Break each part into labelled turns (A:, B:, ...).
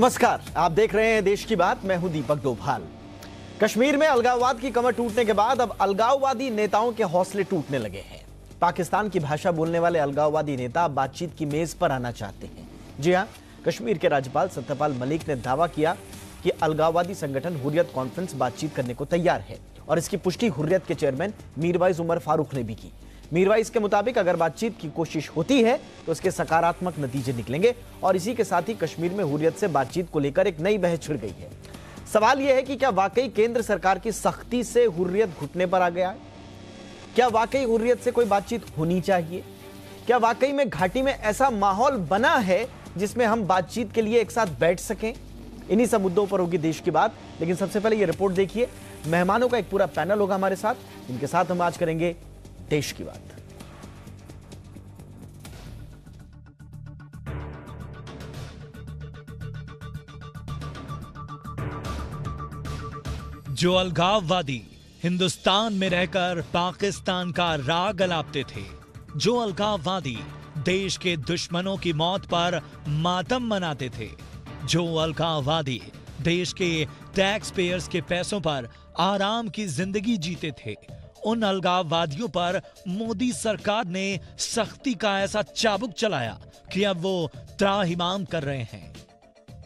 A: नमस्कार, आप देख रहे हैं देश की बात, मैं हूँ दीपक डोभाल कश्मीर में अलगाववाद की कमर टूटने के बाद अब अलगाववादी नेताओं के हौसले टूटने लगे हैं। पाकिस्तान की भाषा बोलने वाले अलगाववादी नेता बातचीत की मेज पर आना चाहते हैं। जी हाँ, कश्मीर के राज्यपाल सत्यपाल मलिक ने दावा किया कि अलगाववादी संगठन हुर्रियत कॉन्फ्रेंस बातचीत करने को तैयार है और इसकी पुष्टि हुर्रियत के चेयरमैन मीरवाइज उमर फारूक ने भी की। मीरवाइज के मुताबिक अगर बातचीत की कोशिश होती है तो उसके सकारात्मक नतीजे निकलेंगे और इसी के साथ ही कश्मीर में हुरियत से बातचीत को लेकर एक नई बहस छिड़ गई है। सवाल यह है कि क्या वाकई केंद्र सरकार की सख्ती से हुर्रियत घुटने पर आ गया है? क्या वाकई हुर्रियत से कोई बातचीत होनी चाहिए? क्या वाकई में घाटी में ऐसा माहौल बना है जिसमें हम बातचीत के लिए एक साथ बैठ सकें? इन्हीं सब मुद्दों पर होगी देश की बात, लेकिन सबसे पहले ये रिपोर्ट देखिए। मेहमानों का एक पूरा पैनल होगा हमारे साथ। इनके साथ हम आज करेंगे देश की बात।
B: जो अलगाववादी हिंदुस्तान में रहकर पाकिस्तान का राग अलापते थे, जो अलगाववादी देश के दुश्मनों की मौत पर मातम मनाते थे, जो अलगाववादी देश के टैक्स पेयर्स के पैसों पर आराम की ज़िंदगी जीते थे उन अलगाववादियों पर मोदी सरकार ने सख्ती का ऐसा चाबुक चलाया कि अब वो त्राहिमाम कर रहे हैं।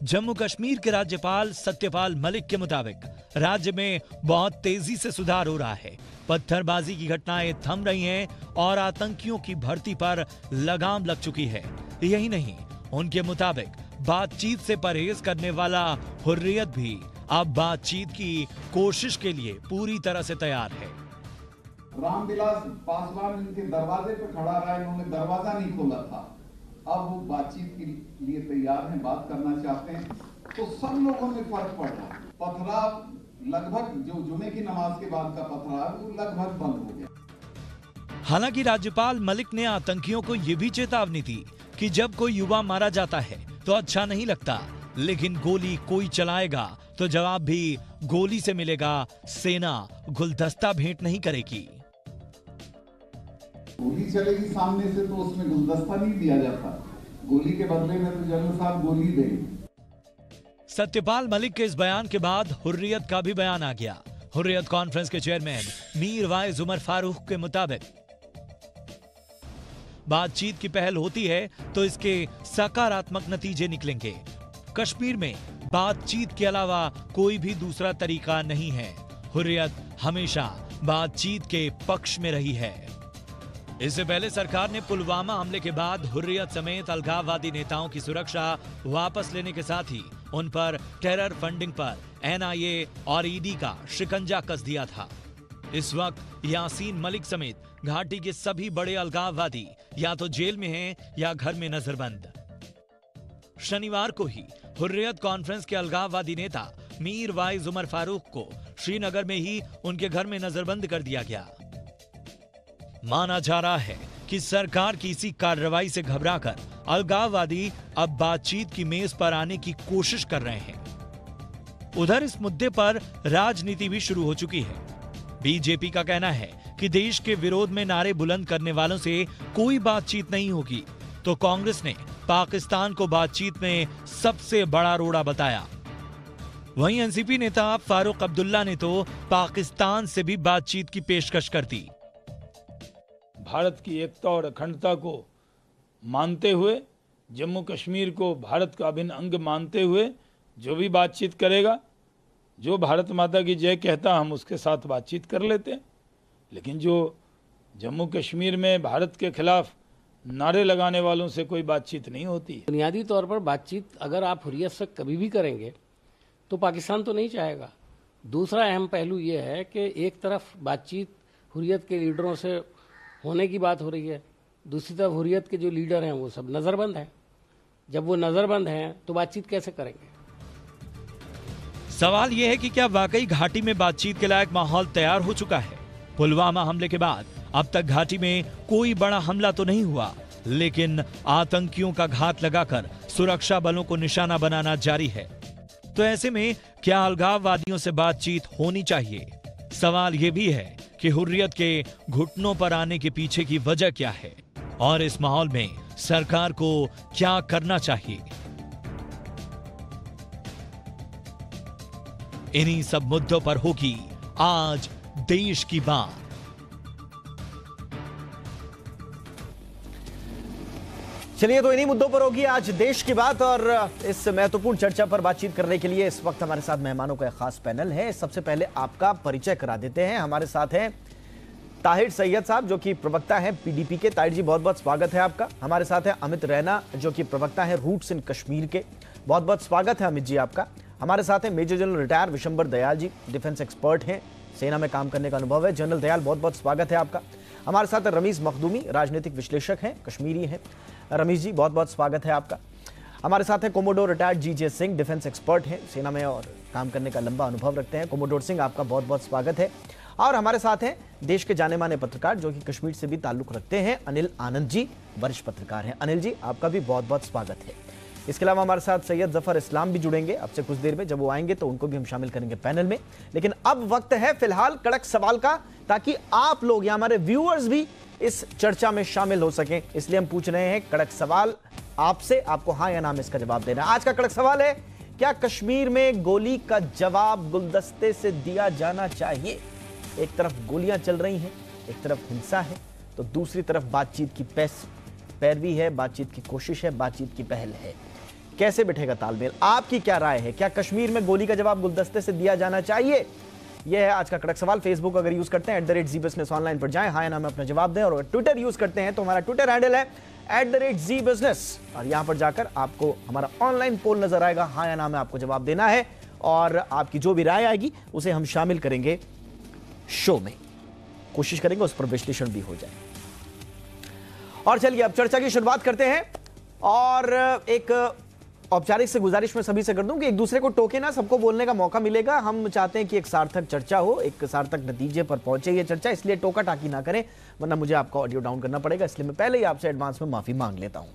B: जम्मू कश्मीर के राज्यपाल सत्यपाल मलिक के मुताबिक राज्य में बहुत तेज़ी से सुधार हो रहा है। पत्थरबाजी की घटनाएँ थम रही हैं और आतंकियों की भर्ती पर लगाम लग चुकी है। यही नहीं, उनके मुताबिक बातचीत से परहेज करने वाला हुर्रियत भी अब बातचीत की कोशिश के लिए पूरी तरह से तैयार है।
C: रामविलास पासवान इनके दरवाजे पे खड़ा रहा, इन्होंने दरवाज़ा नहीं खोला था। अब वो बातचीत के लिए तैयार हैं, बात करना चाहते हैं। तो सब लोगों में फ़र्क पड़ पथराव लगभग, जो जुमे की नमाज़ के बाद का पथराव, वो लगभग बंद हो गया।
B: हालाँकि राज्यपाल मलिक ने आतंकियों को यह भी चेतावनी दी कि जब कोई युवा मारा जाता है तो अच्छा नहीं लगता। लेकिन गोली कोई चलाएगा तो जवाब भी गोली से मिलेगा। सेना गुलदस्ता भेंट नहीं करेगी।
C: गोली चलेगी सामने से तो उसमें गुलदस्ता नहीं दिया जाता। गोली के बदले में तो जनरल साहब गोली देंगे।
B: सत्यपाल मलिक के इस बयान के बाद हुर्रियत का भी बयान आ गया। हुर्रियत कॉन्फ्रेंस के चेयरमैन मीर वाइज उमर फारूक के मुताबिक। बातचीत की पहल होती है तो इसके सकारात्मक नतीजे निकलेंगे। कश्मीर में बातचीत के अलावा कोई भी दूसरा तरीका नहीं है। हुर्रियत हमेशा बातचीत के पक्ष में रही है। इससे पहले सरकार ने पुलवामा हमले के बाद हुर्रियत समेत अलगाववादी नेताओं की सुरक्षा वापस लेने के साथ ही उन पर टेरर फंडिंग पर एनआईए और ईडी का शिकंजा कस दिया था। इस वक्त यासीन मलिक समेत घाटी के सभी बड़े अलगाववादी या तो जेल में हैं या घर में नजरबंद। शनिवार को ही हुर्रियत कॉन्फ्रेंस के अलगाववादी नेता मीर वाइज उमर फारूक को श्रीनगर में ही उनके घर में नजरबंद कर दिया गया। माना जा रहा है कि सरकार की इसी कार्रवाई से घबराकर अलगाववादी अब बातचीत की मेज पर आने की कोशिश कर रहे हैं। उधर इस मुद्दे पर राजनीति भी शुरू हो चुकी है। बीजेपी का कहना है कि देश के विरोध में नारे बुलंद करने वालों से कोई बातचीत नहीं होगी। तो कांग्रेस ने पाकिस्तान को बातचीत में सबसे बड़ा रोड़ा बताया। वहीं एनसीपी नेता फारूक अब्दुल्ला ने तो पाकिस्तान से भी बातचीत की पेशकश कर दी।
D: भारत की एकता और अखंडता को मानते हुए, जम्मू कश्मीर को भारत का अभिन्न अंग मानते हुए जो भी बातचीत करेगा, जो भारत माता की जय कहता, हम उसके साथ बातचीत कर लेते हैं। लेकिन जो जम्मू कश्मीर में भारत के खिलाफ नारे लगाने वालों से कोई बातचीत नहीं होती।
E: बुनियादी तौर पर बातचीत अगर आप हुरियत से कभी भी करेंगे तो पाकिस्तान तो नहीं चाहेगा। दूसरा अहम पहलू ये है कि एक तरफ़ बातचीत हुरियत के लीडरों से होने की बात हो रही है। दूसरी तरफ़ हुरियत के जो लीडर हैं, वो सब नज़रबंद हैं। जब वो नज़रबंद हैं तो बातचीत कैसे करेंगे?
B: सवाल यह है कि क्या वाकई घाटी में बातचीत के लायक माहौल तैयार हो चुका है? पुलवामा हमले के बाद, अब तक घाटी में कोई बड़ा हमला तो नहीं हुआ, लेकिन आतंकियों का घात लगाकर सुरक्षा बलों को निशाना बनाना जारी है। तो ऐसे में क्या अलगाववादियों से बातचीत होनी चाहिए? सवाल यह भी है कि हुर्रियत के घुटनों पर आने के पीछे की वजह क्या है? और इस माहौल में सरकार को क्या करना चाहिए? इन्हीं सब मुद्दों पर होगी आज देश की बात।
A: चलिए तो इन्हीं मुद्दों पर होगी आज देश की बात और इस महत्वपूर्ण चर्चा पर बातचीत करने के लिए इस वक्त हमारे साथ मेहमानों का एक खास पैनल है। सबसे पहले आपका परिचय करा देते हैं। हमारे साथ हैं ताहिर सैयद साहब, जो कि प्रवक्ता हैं पीडीपी के। ताहिर जी बहुत बहुत स्वागत है आपका। हमारे साथ है अमित रैना, जो कि प्रवक्ता है रूट्स इन कश्मीर के। बहुत बहुत स्वागत है अमित जी आपका। हमारे साथ है major general retired Vishambar Dayal ji, defence expert हैं, सेना में काम करने का अनुभव है। जनरल दयाल बहुत बहुत स्वागत है आपका। हमारे साथ रमीज मखदूमी राजनीतिक विश्लेषक हैं, कश्मीरी हैं। रमीश जी, बहुत बहुत स्वागत है आपका। हमारे साथ हैं commodore retired G J Singh defence expert हैं। सेना में और काम करने का लंबा अनुभव रखते हैं। कोमोडोर सिंह आपका बहुत बहुत स्वागत है। और हमारे साथ हैं देश के जाने माने पत्रकार, जो कि कश्मीर से भी ताल्लुक रखते हैं, अनिल आनंद जी, वरिष्ठ पत्रकार हैं। अनिल जी, आपका भी बहुत बहुत स्वागत है। इसके अलावा हमारे साथ सैयद ज़फ़र इस्लाम भी जुड़ेंगे। अब से कुछ देर में जब वो आएँगे तो उनको भी हम शामिल करेंगे पैनल में। लेकिन अब वक्त है फ़िलहाल कड़क सवाल का, ताकि आप लोग या हमारे व्यूअर्स भी इस चर्चा में शामिल हो सकें। इसलिए हम पूछ रहे हैं कड़क सवाल आपसे, आपको हाँ या नाम इसका जवाब देना आज का कड़क सवाल है, क्या कश्मीर में गोली का जवाब गुलदस्ते से दिया जाना चाहिए? एक तरफ़ गोलियाँ चल रही हैं, एक तरफ़ हिंसा है तो दूसरी तरफ़ बातचीत की पैस पैरवी है, बातचीत की कोशिश है, बातचीत की पहल है। कैसे बैठेगा तालमेल? आपकी क्या राय है? क्या कश्मीर में गोली का जवाब गुलदस्ते से दिया जाना चाहिए? यह है आज का कड़क सवाल। फेसबुक अगर यूज़ करते हैं एट द ऑनलाइन पर जाएँ हाँ नाम अपना जवाब दें, और ट्विटर यूज़ करते हैं तो हमारा ट्विटर हैंडल है at the rate Zee business और यहाँ पर जाकर आपको हमारा ऑनलाइन पोल नज़र आएगा हाँ या ना में आपको जवाब देना है, और आपकी जो भी राय आएगी, उसे हम शामिल करेंगे शो में। कोशिश करेंगे उस पर विश्लेषण भी हो जाए। और चलिए, अब चर्चा की शुरुआत करते हैं। और एक औपचारिक से गुजारिश में सभी से कर दूँ कि एक दूसरे को टोके ना, सबको बोलने का मौका मिलेगा। हम चाहते हैं कि एक सार्थक चर्चा हो, एक सार्थक नतीजे पर पहुँचे ये चर्चा, इसलिए टोका टाकी ना करें, वरना मुझे आपका ऑडियो डाउन करना पड़ेगा। इसलिए मैं पहले ही आपसे एडवांस में माफ़ी मांग लेता हूँ।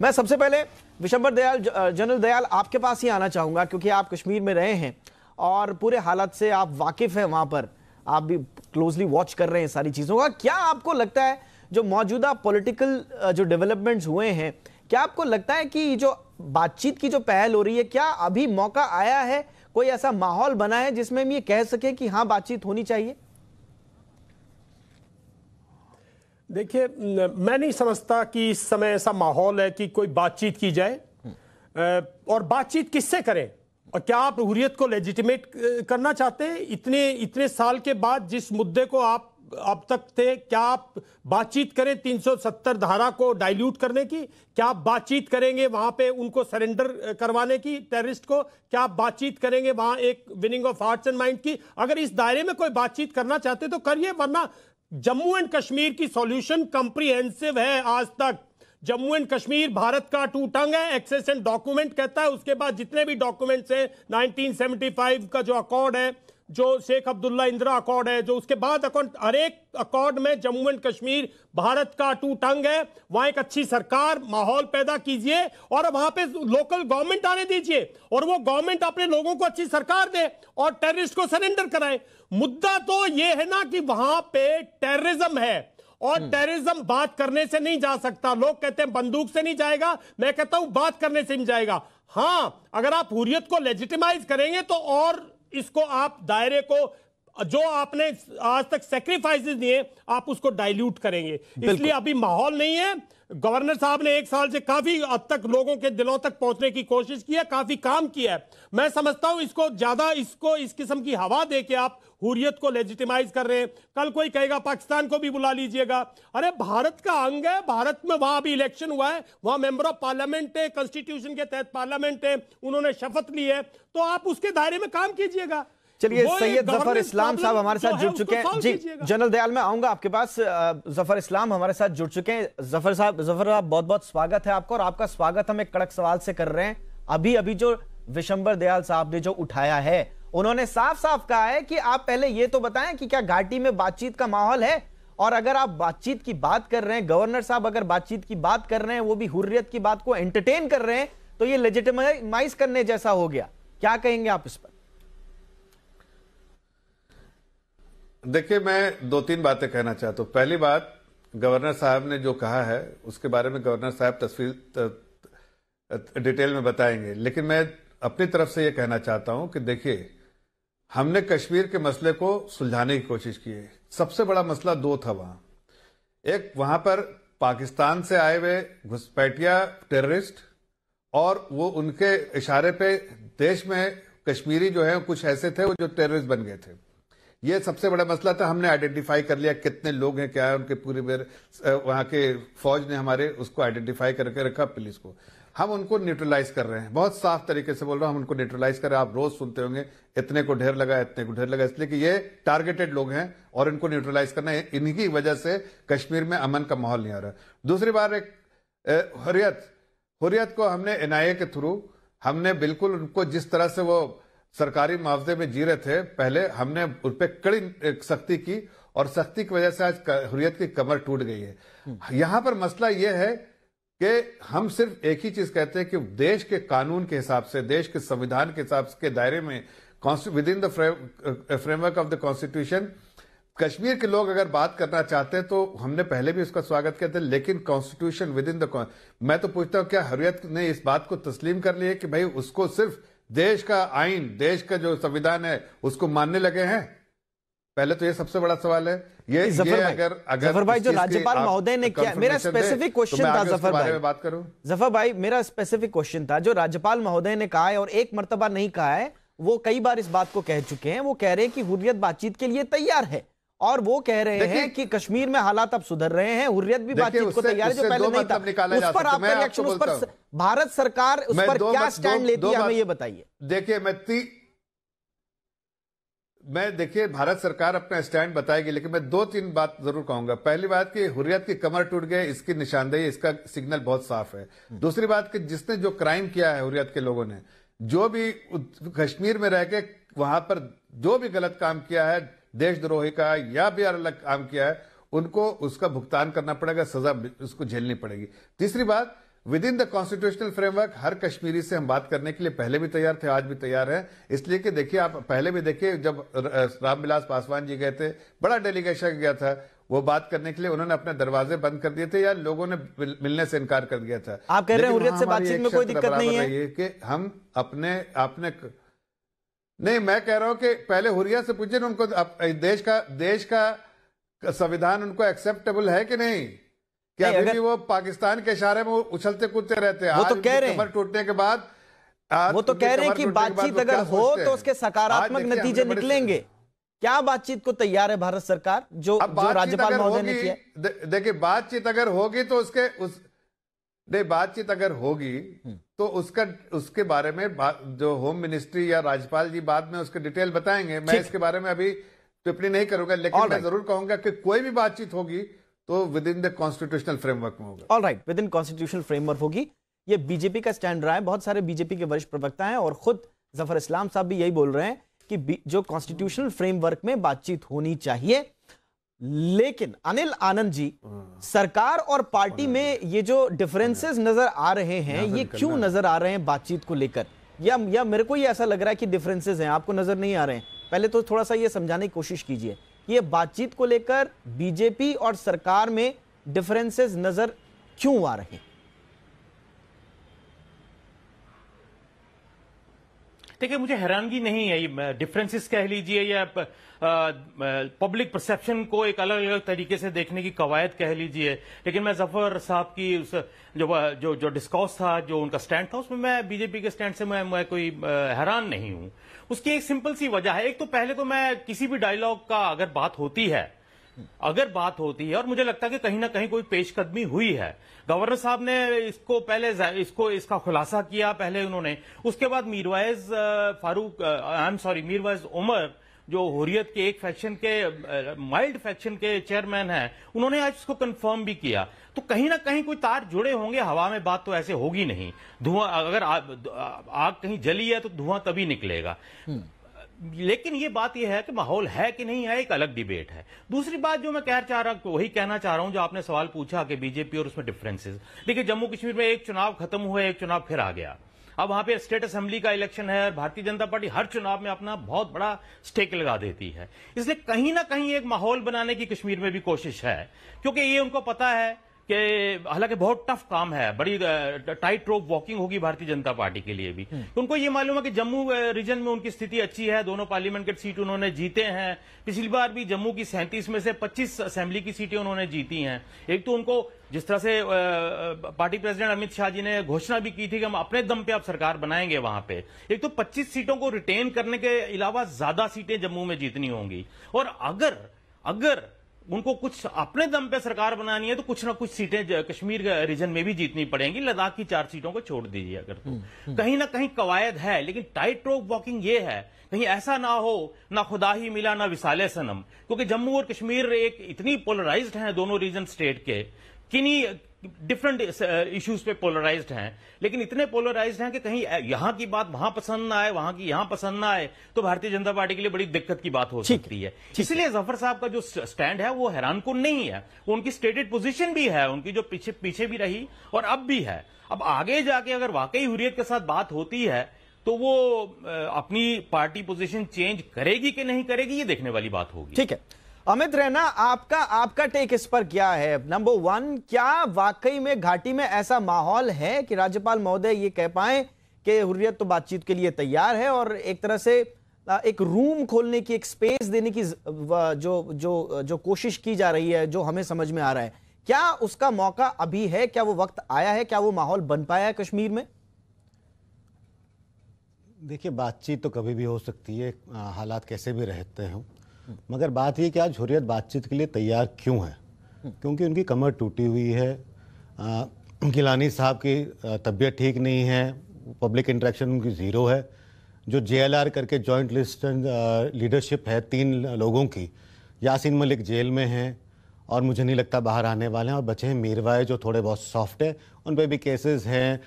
A: मैं सबसे पहले विशंबर दयाल जनरल दयाल आपके पास ही आना चाहूँगा, क्योंकि आप कश्मीर में रहे हैं और पूरे हालात से आप वाकिफ हैं वहाँ पर। आप भी क्लोजली वॉच कर रहे हैं सारी चीज़ों का। क्या आपको लगता है जो मौजूदा पॉलिटिकल जो डेवलपमेंट्स हुए हैं, क्या आपको लगता है कि जो बातचीत की जो पहल हो रही है, क्या अभी मौका आया है, कोई ऐसा माहौल बना है जिसमें हम ये कह सके कि हाँ बातचीत होनी चाहिए?
F: देखिए मैं नहीं समझता कि इस समय ऐसा माहौल है कि कोई बातचीत की जाए। और बातचीत किससे करें? और क्या आप हुरियत को लेजिटिमेट करना चाहते हैं? इतने इतने साल के बाद जिस मुद्दे को आप अब तक थे, क्या आप बातचीत करें 370 धारा को डाइल्यूट करने की? क्या आप बातचीत करेंगे वहाँ पे उनको सरेंडर करवाने की टेररिस्ट को? क्या आप बातचीत करेंगे वहाँ एक winning of hearts and mind की? अगर इस दायरे में कोई बातचीत करना चाहते तो करिए, वरना जम्मू एंड कश्मीर की सॉल्यूशन कंप्रीहेंसिव है आज तक। जम्मू एंड कश्मीर, भारत का टू टंग है एक्सेस एंड डॉक्यूमेंट कहता है, उसके बाद जितने भी डॉक्यूमेंट्स हैं 1975 का जो अकॉर्ड है जो शेख अब्दुल्ला इंदिरा अकॉर्ड है जो उसके बाद अकॉर्ड हर एक अकॉर्ड में जम्मू एंड कश्मीर भारत का टू टंग है। वहाँ एक अच्छी सरकार माहौल पैदा कीजिए और वहाँ पे लोकल गवर्नमेंट आने दीजिए और वो गवर्नमेंट अपने लोगों को अच्छी सरकार दे और टेररिस्ट को सरेंडर कराए। मुद्दा तो ये है ना कि वहाँ पे टेररिज्म है और टेररिज्म बात करने से नहीं जा सकता। लोग कहते हैं बंदूक से नहीं जाएगा मैं कहता हूँ बात करने से नहीं जाएगा। हाँ अगर आप हुरियत को लेजिटिमाइज करेंगे तो और इसको आप दायरे को जो आपने आज तक सेक्रीफाइसेस दिए आप उसको डाइल्यूट करेंगे। इसलिए अभी माहौल नहीं है। गवर्नर साहब ने एक साल से काफ़ी हद तक लोगों के दिलों तक पहुँचने की कोशिश की है, काफ़ी काम किया है। मैं समझता हूँ इसको, ज़्यादा इसको, इस किस्म की हवा दे के आप हुरियत को लेजिटिमाइज कर रहे हैं। कल कोई कहेगा, पाकिस्तान को भी बुला लीजिएगा। अरे, भारत का अंग है, भारत में वहाँ अभी इलेक्शन हुआ है, वहाँ मेंबर ऑफ़ पार्लियामेंट है कॉन्स्टिट्यूशन के तहत पार्लियामेंट है, उन्होंने शपथ ली है। तो आप उसके दायरे में काम कीजिएगा।
A: चलिए सैयद ज़फ़र इस्लाम साहब हमारे साथ जुड़ चुके हैं। जी जनरल दयाल मैं आऊँगा आपके पास। ज़फ़र इस्लाम हमारे साथ जुड़ चुके हैं। ज़फ़र साहब ज़फ़र साहब बहुत बहुत स्वागत है आपका और आपका स्वागत हम एक कड़क सवाल से कर रहे हैं। अभी अभी जो विशंबर दयाल साहब ने जो उठाया है उन्होंने साफ़ साफ़ कहा है कि आप पहले ये तो बताएँ कि क्या घाटी में बातचीत का माहौल है? और अगर आप बातचीत की बात कर रहे हैं गवर्नर साहब अगर बातचीत की बात कर रहे हैं वो भी हुर्रियत की बात को एंटरटेन कर रहे हैं तो ये लेजिटिमाइज करने जैसा हो गया। क्या कहेंगे आप इस पर?
G: देखिए, मैं दो तीन बातें कहना चाहता हूँ। पहली बात, गवर्नर साहब ने जो कहा है, उसके बारे में गवर्नर साहब तस्वीर डिटेल में बताएँगे। लेकिन मैं अपनी तरफ़ से यह कहना चाहता हूँ कि देखिए, हमने कश्मीर के मसले को सुलझाने की कोशिश की है। सबसे बड़ा मसला दो था वहाँ। एक, वहाँ पर पाकिस्तान से आए हुए घुसपैठिया टेररिस्ट और वो उनके इशारे पे देश में कश्मीरी जो है, कुछ ऐसे थे वो जो टेररिस्ट बन गए थे। ये सबसे बड़ा मसला था, हमने आइडेंटिफाई कर लिया कितने लोग हैं, क्या है उनके पूरी बेर वहाँ के फौज ने हमारे उसको आइडेंटिफाई करके रखा पुलिस को। हम उनको न्यूट्रलाइज कर रहे हैं। बहुत साफ़ तरीके से बोल रहा हूँ, हम उनको न्यूट्रलाइज कर रहे हैं। आप रोज सुनते होंगे, इतने को ढेर लगा, इतने को ढेर लगा, इसलिए कि ये टारगेटेड लोग हैं और इनको न्यूट्रलाइज करना है। इन्हीं वजह से कश्मीर में अमन का माहौल नहीं आ रहा। दूसरी बार एक हुरियत हुरियत को हमने एनआईए के थ्रू, हमने बिल्कुल उनको जिस तरह से वो सरकारी मुआवजे में जी रहे थे, पहले हमने उन पर कड़ी सख्ती की और सख्ती की वजह से आज हुरियत की कमर टूट गई है। यहाँ पर मसला यह है कि हम सिर्फ़ एक ही चीज़ कहते हैं कि देश के कानून के हिसाब से, देश के संविधान के हिसाब के दायरे में within the framework of the constitution Kashmir के लोग अगर बात करना चाहते हैं तो हमने पहले भी उसका स्वागत किया था, लेकिन कॉन्स्टिट्यूशन विद इन द मैं तो पूछता हूँ, क्या हरियत ने इस बात को तस्लीम कर लिया कि भाई उसको सिर्फ़ देश का आइन देश का जो संविधान है उसको मानने लगे हैं? पहले तो ये सबसे बड़ा सवाल है। ये, ये अगर अगर
A: ज़फ़र भाई जो राज्यपाल महोदय ने किया मेरा स्पेसिफिक क्वेश्चन था ज़फ़र भाई।
G: बात करूँ?
A: ज़फ़र भाई मेरा स्पेसिफिक क्वेश्चन था जो राज्यपाल महोदय ने कहा है और एक मरतबा नहीं कहा है वो कई बार इस बात को कह चुके हैं। वो कह रहे हैं कि हुरियत बातचीत के लिए तैयार है। और वो कह रहे हैं कि कश्मीर में हालात अब सुधर रहे हैं हुर्रियत भी बातचीत को तैयार है जो पहले नहीं था।
G: मतलब
A: उस पर आपका रिएक्शन उस पर भारत सरकार उस पर क्या स्टैंड लेती है हमें ये बताइए।
G: देखिए मैं ती मैं देखिए भारत सरकार अपना स्टैंड बताएगी लेकिन मैं दो तीन बात ज़रूर कहूँगा। पहली बात कि हुर्रियत की कमर टूट गई इसकी निशानदेही इसका सिग्नल बहुत साफ़ है। दूसरी बात कि जिसने जो क्राइम किया है हुर्रियत के लोगों ने जो भी कश्मीर में रह के वहाँ पर जो भी गलत काम किया है देशद्रोही का या भी अलग काम किया है उनको उसका भुगतान करना पड़ेगा सजा उसको झेलनी पड़ेगी। तीसरी बात within the constitutional framework हर कश्मीरी से हम बात करने के लिए पहले भी तैयार थे आज भी तैयार है। इसलिए कि देखिए आप पहले भी देखिए जब रामविलास पासवान जी गए थे बड़ा डेलीगेशन गया था वो बात करने के लिए उन्होंने अपने दरवाजे बंद कर दिए थे या लोगों ने मिलने से इनकार कर दिया था।
A: आप कह रहे हैं से बातचीत में कोई दिक्कत नहीं है।
G: कि हम अपने अपने नहीं मैं कह रहा हूँ कि पहले हुरिया से पूछिए उनको देश का देश का संविधान उनको एक्सेप्टेबल है कि नहीं? क्या अभी भी वो पाकिस्तान के इशारे में उछलते कूदते रहते हैं।
A: वो तो कह रहे हैं।
G: टूटने के बाद
A: वो तो कह रहे हैं कि बातचीत अगर हो तो उसके सकारात्मक नतीजे निकलेंगे। क्या बातचीत को तैयार है भारत सरकार जो, जो राज्यपाल महोदय ने किया?
G: देखिए बातचीत अगर होगी तो उसके उस नहीं बातचीत अगर होगी हम्म। तो उसका उसके बारे में जो होम मिनिस्ट्री या राज्यपाल जी बाद में उसके डिटेल बताएँगे। मैं इसके बारे में अभी टिप्पणी नहीं करूँगा लेकिन मैं ज़रूर कहूँगा कि कोई भी बातचीत होगी तो within the constitutional framework में होगा।
A: All right within constitutional framework होगी। ये बीजेपी का स्टैंड रहा है। बहुत सारे बीजेपी के वरिष्ठ प्रवक्ता हैं और खुद ज़फ़र इस्लाम साहब भी यही बोल रहे हैं कि जो कॉन्स्टिट्यूशनल फ्रेमवर्क में बातचीत होनी चाहिए लेकिन अनिल आनंद जी सरकार और पार्टी में ये जो डिफरेंसेस नज़र आ रहे हैं ये क्यों नज़र आ रहे हैं बातचीत को लेकर? या या मेरे को ये ऐसा लग रहा है कि डिफरेंसेस हैं आपको नज़र नहीं आ रहे हैं? पहले तो थोड़ा सा ये समझाने की कोशिश कीजिए ये बातचीत को लेकर बीजेपी और सरकार में डिफरेंसेस नज़र क्यों आ रहे हैं?
H: देखिए मुझे हैरानगी नहीं है ये डिफरेंसेस कह लीजिए या पब्लिक परसेप्शन को एक अलग अलग तरीके से देखने की कवायद कह लीजिए। लेकिन मैं ज़फ़र साहब की उस जो जो जो डिस्कॉस था जो उनका स्टैंड था उसमें मैं बीजेपी के स्टैंड से मैं, मैं कोई हैरान नहीं हूँ। उसकी एक सिंपल सी वजह है एक तो पहले तो मैं किसी भी डायलॉग का अगर बात होती है अगर बात होती है, और मुझे लगता है कि कहीं ना कहीं कोई पेशकदमी हुई है। गवर्नर साहब ने इसको पहले इसको, इसका खुलासा किया पहले उन्होंने। उसके बाद Mirwaiz Farooq I am sorry, Mirwaiz Umar, जो हुरियत के एक फैक्शन के माइल्ड फैक्शन के चेयरमैन हैं, उन्होंने आज इसको कंफर्म भी किया। तो कहीं ना कहीं कोई तार जुड़े होंगे, हवा में बात तो ऐसे होगी नहीं। धुआँ, अगर आग कहीं जली है तो धुआँ तभी निकलेगा। लेकिन ये बात यह है कि माहौल है कि नहीं है, एक अलग डिबेट है। दूसरी बात जो मैं कह चाह रहा हूँ वही कहना चाह रहा हूँ, जो आपने सवाल पूछा कि बीजेपी और उसमें डिफरेंसेस देखिए जम्मू कश्मीर में एक चुनाव खत्म हुआ एक चुनाव फिर आ गया। अब वहाँ पे स्टेट असेंबली का इलेक्शन है और भारतीय जनता पार्टी हर चुनाव में अपना बहुत बड़ा स्टेक लगा देती है। इसलिए कहीं ना कहीं एक माहौल बनाने की कश्मीर में भी कोशिश है, क्योंकि ये उनको पता है कि हालाँकि बहुत टफ काम है बड़ी टाइट रोप वॉकिंग होगी भारतीय जनता पार्टी के लिए भी। उनको ये मालूम है कि जम्मू रीजन में उनकी स्थिति अच्छी है दोनों पार्लियामेंट की सीट उन्होंने जीते हैं। पिछली बार भी जम्मू की सैंतीस में से 25 असेंबली की सीटें उन्होंने जीती हैं। एक तो उनको जिस तरह से पार्टी प्रेसिडेंट अमित शाह जी ने घोषणा भी की थी कि हम अपने दम पे अब सरकार बनाएँगे वहाँ पे। एक तो 25 सीटों को रिटेन करने के अलावा ज़्यादा सीटें जम्मू में जीतनी होंगी। और अगर अगर उनको कुछ अपने दम पे सरकार बनानी है तो कुछ ना कुछ सीटें कश्मीर रीजन में भी जीतनी पड़ेंगी। लद्दाख की चार सीटों को छोड़ दीजिए अगर तो। कहीं ना कहीं कवायद है लेकिन टाइट रोक वॉकिंग ये है कहीं ऐसा ना हो ना खुदा ही मिला ना विशाले सनम। क्योंकि जम्मू और कश्मीर एक इतनी पोलराइज्ड है दोनों रीजन स्टेट के किन्हीं डिफरेंट इश्यूज़ पे पोलराइज्ड हैं। लेकिन इतने पोलराइज्ड हैं कि कहीं यहाँ की बात वहाँ पसंद ना आए वहाँ की यहाँ पसंद ना आए तो भारतीय जनता पार्टी के लिए बड़ी दिक्कत की बात हो सकती है। इसलिए ज़फ़र साहब का जो स्टैंड है वो हैरान कुन नहीं है। वो उनकी स्टेटेड पोजीशन भी है उनकी जो पीछे पीछे भी रही और अब भी है। अब आगे जाके अगर वाकई हुरियत के साथ बात होती है तो वो अपनी पार्टी पोजीशन चेंज करेगी कि नहीं करेगी ये देखने वाली बात होगी।
A: ठीक है। अमित रैना, आपका आपका टेक इस पर क्या है? नंबर वन क्या वाकई में घाटी में ऐसा माहौल है कि राज्यपाल महोदय ये कह पाए कि हुर्रियत तो बातचीत के लिए तैयार है और एक तरह से एक रूम खोलने की, एक स्पेस देने की जो जो जो कोशिश की जा रही है, जो हमें समझ में आ रहा है। क्या उसका मौका अभी है? क्या वो वक्त आया है? क्या वो माहौल बन पाया है कश्मीर में?
I: देखिए, बातचीत तो कभी भी हो सकती है। हालात कैसे भी रहते हों। मगर बात ये कि आज हुरियत बातचीत के लिए तैयार क्यों है? क्योंकि उनकी कमर टूटी हुई है। गिलानी साहब की तबीयत ठीक नहीं है। पब्लिक इंट्रैक्शन उनकी ज़ीरो है। जो जेएलआर करके जॉइंट लिस्ट लीडरशिप है तीन लोगों की, यासिन मलिक जेल में हैं और मुझे नहीं लगता बाहर आने वाले हैं और बचे हैं मीरवाए जो थोड़े बहुत सॉफ्ट है। उन पर भी केसेस हैं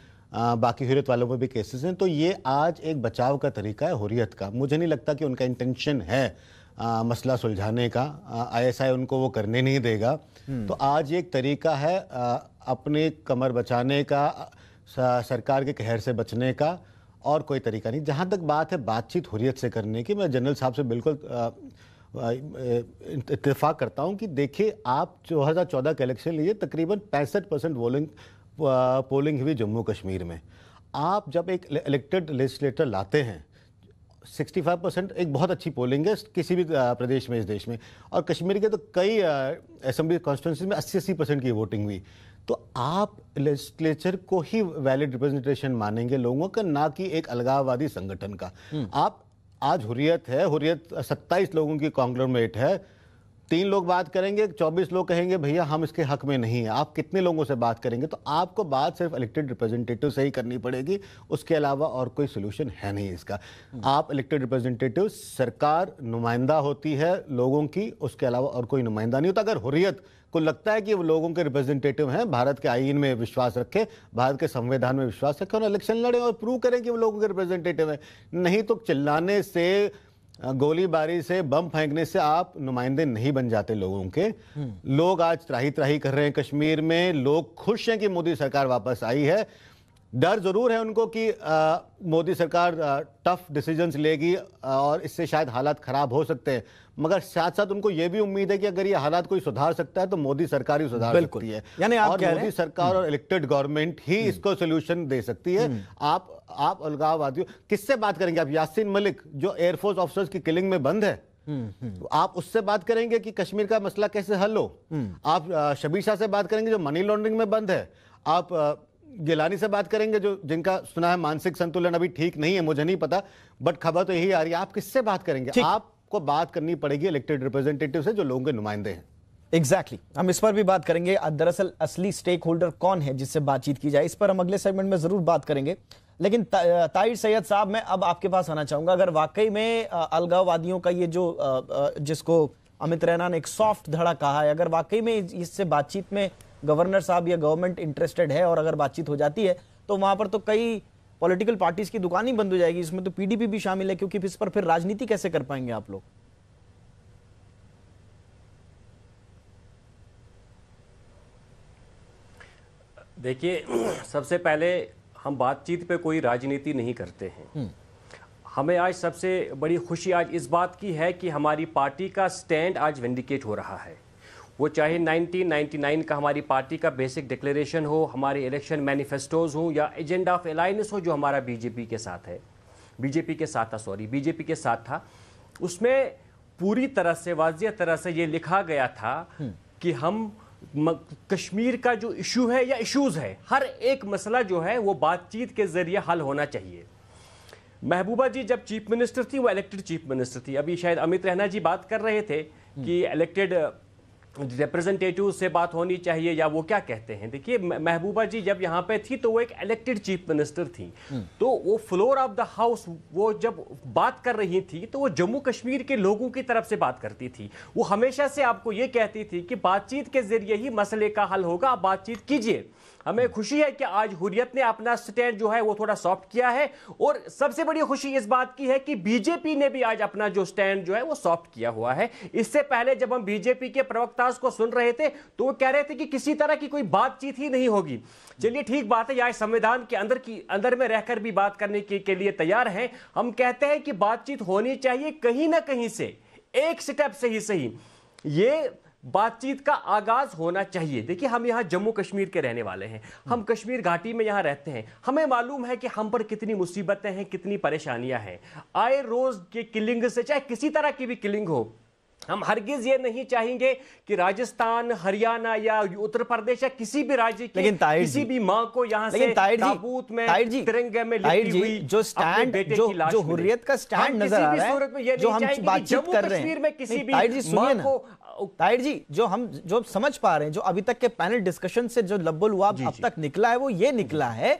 I: बाकी हुरियत वालों पर भी केसेस हैं। तो ये आज एक बचाव का तरीका है हुरियत का। मुझे नहीं लगता कि उनका इंटेंशन है आ, मसला सुलझाने का आईएसआई उनको वो करने नहीं देगा। तो आज एक तरीका है आ, अपनी कमर बचाने का सरकार के कहर से बचने का और कोई तरीका नहीं। जहाँ तक बात है बातचीत हुरियत से करने की मैं जनरल साहब से बिल्कुल आ, करता हूँ कि देखिए आप 2014 के इलेक्शन लिए तकरीबन पैंसठ परसेंट वोलिंग पोलिंग हुई जम्मू कश्मीर में। आप जब एक इलेक्टेड लेजिस्लेटर लाते हैं 65 परसेंट एक बहुत अच्छी पोलिंग है किसी भी प्रदेश में इस देश में। और कश्मीर के तो कई असेंबली कॉन्स्टिट्यूंसी में 80 अस्सी परसेंट की वोटिंग हुई। तो आप लेजिस्लेचर को ही वैलिड रिप्रेजेंटेशन मानेंगे लोगों का ना कि एक अलगाववादी संगठन का। आप आज हुरियत है हुरियत 27 लोगों की कॉन्ग्लोमेट है तीन लोग बात करेंगे 24 लोग कहेंगे भैया हम इसके हक में नहीं है। आप कितने लोगों से बात करेंगे? तो आपको बात सिर्फ़ इलेक्टेड रिप्रेजेंटेटिव से ही करनी पड़ेगी। उसके अलावा और कोई सोल्यूशन है नहीं इसका। आप इलेक्टेड रिप्रेजेंटेटिव सरकार नुमाइंदा होती है लोगों की उसके अलावा और कोई नुमाइंदा नहीं होता। अगर हुरियत को लगता है कि वो लोगों के रिप्रेजेंटेटिव हैं भारत के आईन में विश्वास रखें भारत के संविधान में विश्वास रखें और इलेक्शन लड़े और प्रूव करें कि वो लोगों के रिप्रेजेंटेटिव हैं। नहीं तो चिल्लाने से गोलीबारी से बम फेंकने से आप नुमाइंदे नहीं बन जाते लोगों के। लोग आज त्राही त्राही कर रहे हैं कश्मीर में। लोग खुश हैं कि मोदी सरकार वापस आई है। डर ज़रूर है उनको कि आ, मोदी सरकार टफ डिसीजंस लेगी और इससे शायद हालात खराब हो सकते हैं। मगर साथ साथ उनको यह भी उम्मीद है कि अगर ये हालात कोई सुधार सकता है तो मोदी सरकार ही सुधार। सकती है।
A: यानी आप
I: और मोदी सरकार और इलेक्टेड गवर्नमेंट ही इसको सोल्यूशन दे सकती है। आप आप अलगाववादियों किससे बात करेंगे आप? यासीन मलिक जो एयरफोर्स ऑफिसर्स की किलिंग में बंद है। तो आप उससे बात करेंगे कि कश्मीर का मसला कैसे हल हो? आप अ, शबीर शाह से बात करेंगे जो मनी लॉन्ड्रिंग में बंद है। आप गिलानी से बात करेंगे जो जिनका सुना है मानसिक संतुलन अभी ठीक नहीं है मुझे नहीं पता बट खबर तो यही आ रही है आप किससे बात करेंगे? आपको बात करनी पड़ेगी इलेक्टेड रिप्रेजेंटेटिव से जो लोगों के नुमाइंदे हैं।
A: Exactly exactly. हम इस पर भी बात करेंगे। दरअसल असली स्टेक होल्डर कौन है जिससे बातचीत की जाए इस पर हम अगले सेगमेंट में ज़रूर बात करेंगे। लेकिन ताहिर सैयद साहब, मैं अब आपके पास आना चाहूँगा। अगर वाकई में अलगाववादियों का ये जो जिसको अमित रैना ने एक सॉफ्ट धड़ा कहा है, अगर वाकई में इससे बातचीत में गवर्नर साहब या गवर्नमेंट इंटरेस्टेड है और अगर बातचीत हो जाती है तो वहाँ पर तो कई पॉलिटिकल पार्टीज़ की दुकान ही बंद हो जाएगी, इसमें तो पीडीपी भी शामिल है, क्योंकि इस पर फिर राजनीति कैसे कर पाएँगे आप लोग?
J: देखिए, सबसे पहले हम बातचीत पे कोई राजनीति नहीं करते हैं। हमें आज सबसे बड़ी खुशी आज इस बात की है कि हमारी पार्टी का स्टैंड आज विंडिकेट हो रहा है। वो चाहे 1999 का हमारी पार्टी का बेसिक डिक्लेरेशन हो हमारे इलेक्शन मैनिफेस्टोज हो या एजेंडा ऑफ़ अलायंस हो जो हमारा बीजेपी के साथ है। बीजेपी के साथ था सॉरी बीजेपी के साथ था। उसमें पूरी तरह से वाजिया तरह से ये लिखा गया था कि हम कश्मीर का जो इशू है या इश्यूज़ है हर एक मसला जो है वो बातचीत के ज़रिए हल होना चाहिए। महबूबा जी जब चीफ मिनिस्टर थी वो इलेक्टेड चीफ मिनिस्टर थी। अभी शायद अमित रहना जी बात कर रहे थे कि इलेक्टेड रिप्रेजेंटेटिव से बात होनी चाहिए या वो क्या कहते हैं? देखिए महबूबा जी जब यहाँ पे थी तो वो एक इलेक्टेड चीफ मिनिस्टर थी। तो वो फ्लोर ऑफ़ द हाउस वो जब बात कर रही थी तो वो जम्मू कश्मीर के लोगों की तरफ़ से बात करती थी। वो हमेशा से आपको ये कहती थी कि बातचीत के ज़रिए ही मसले का हल होगा आप बातचीत कीजिए। हमें खुशी है कि आज हुरियत ने अपना स्टैंड जो है वो थोड़ा सॉफ्ट किया है और सबसे बड़ी खुशी इस बात की है कि बीजेपी ने भी आज अपना जो स्टैंड जो है वो सॉफ्ट किया हुआ है। इससे पहले जब हम बीजेपी के प्रवक्ता को सुन रहे थे तो वो कह रहे थे कि किसी तरह की कोई बातचीत ही नहीं होगी। चलिए ठीक बात है आज संविधान के अंदर की अंदर में रहकर भी बात करने के, के लिए तैयार हैं। हम कहते हैं कि बातचीत होनी चाहिए कहीं ना कहीं से एक स्टेप से ही सही। ये बातचीत का आगाज़ होना चाहिए। देखिए हम यहाँ जम्मू कश्मीर के रहने वाले हैं। हम कश्मीर घाटी में यहाँ रहते हैं। हमें मालूम है कि हम पर कितनी मुसीबतें हैं कितनी परेशानियाँ हैं। आए रोज के किलिंग से चाहे किसी तरह की भी किलिंग हो हम हरगिज ये नहीं चाहेंगे कि राजस्थान हरियाणा या उत्तर प्रदेश या किसी भी राज्य की
A: लेकिन
J: किसी भी माँ को यहाँ से ताबूत में तिरंगे में लिपटी हुई
A: जो स्टैंड जो जो हुर्रियत का स्टैंड नज़र आ रहा है जो हम बातचीत कर रहे
J: कश्मीर
A: हैं
J: में किसी भी माँ को
A: ताहिर जी जो हम जो समझ पा रहे हैं जो अभी तक के पैनल डिस्कशन से जो लब्बुल हुआ अब तक निकला है वो ये निकला है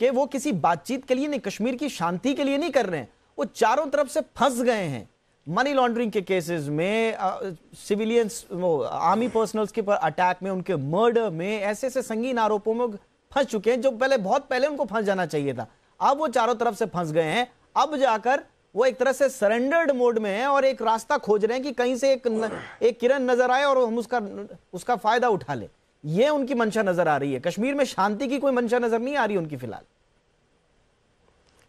A: कि वो किसी बातचीत के लिए नहीं कश्मीर की शांति के लिए नहीं कर रहे हैं। वो चारों तरफ़ से फंस गए हैं। मनी लॉन्ड्रिंग के केसेस में सिविलियंस वो आर्मी पर्सनल्स के पर अटैक में उनके मर्डर में ऐसे ऐसे संगीन आरोपों में फंस चुके हैं जो पहले बहुत पहले उनको फंस जाना चाहिए था। अब वो चारों तरफ़ से फंस गए हैं। अब जाकर वो एक तरह से सरेंडर्ड मोड में है और एक रास्ता खोज रहे हैं कि कहीं से एक न, एक किरण नज़र आए और हम उसका उसका फ़ायदा उठा ले। ये उनकी मंशा नज़र आ रही है। कश्मीर में शांति की कोई मंशा नज़र नहीं आ रही उनकी फ़िलहाल।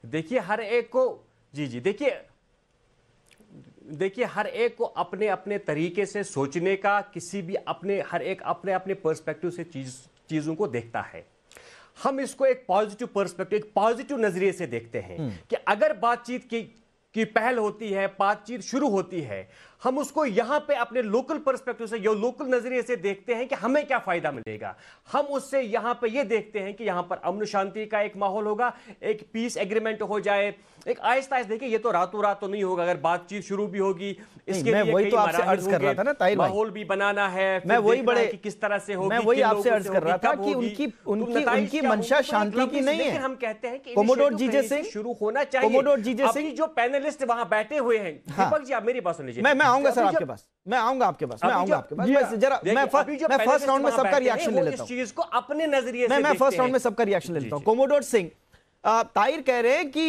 J: देखिए हर एक को जी जी देखिए देखिए हर एक को अपने अपने तरीके से सोचने का किसी भी अपने हर एक अपने अपने पर्सपेक्टिव से चीज़ चीज़ों को देखता है। हम इसको एक पॉजिटिव पर्सपेक्टिव एक पॉजिटिव नज़रिए से देखते हैं कि अगर बातचीत की की पहल होती है बातचीत शुरू होती है। हम उसको यहाँ पे अपने लोकल परस्पेक्टिव से या लोकल नज़रिए से देखते हैं कि हमें क्या फ़ायदा मिलेगा। हम उससे यहाँ पे ये देखते हैं कि यहाँ पर अमन शांति का एक माहौल होगा एक पीस एग्रीमेंट हो जाए। एक आहिस्ता आहिस्ता देखिए ये तो रातों रात तो नहीं होगा अगर बातचीत शुरू भी होगी इसके लिए
A: वही तो आपसे अर्ज़ कर रहा था ना, ताहिर।
J: माहौल भी बनाना है
A: मैं वही बड़े
J: कि किस तरह से होगी
A: मैं वही आपसे अर्ज़ कर रहा था कि उनकी उनकी उनकी मंशा शांति की नहीं
J: लेकिन
A: है।
J: हम कहते हैं कि
A: कोमोडोर जीजे सिंह।
J: शुरू होना चाहिए।
A: कोमोडोर जीजे सिंह
J: जो पैनलिस्ट वहाँ बैठे हुए हैं
A: हाँ।
J: दीपक जी आप मेरी बात सुन लीजिए।
A: मैं आऊँगा सर आपके पास। मैं आऊँगा आपके पास मैं आऊँगा आपके पास। मैं जरा मैं मैं फ़र्स्ट राउंड में सबका रिएक्शन ले लेता हूँ।
J: चीज़ को अपने नज़रिए से
A: मैं मैं फ़र्स्ट राउंड में सबका रिएक्शन ले लेता हूँ। कोमोडोर सिंह ताहिर कह रहे हैं कि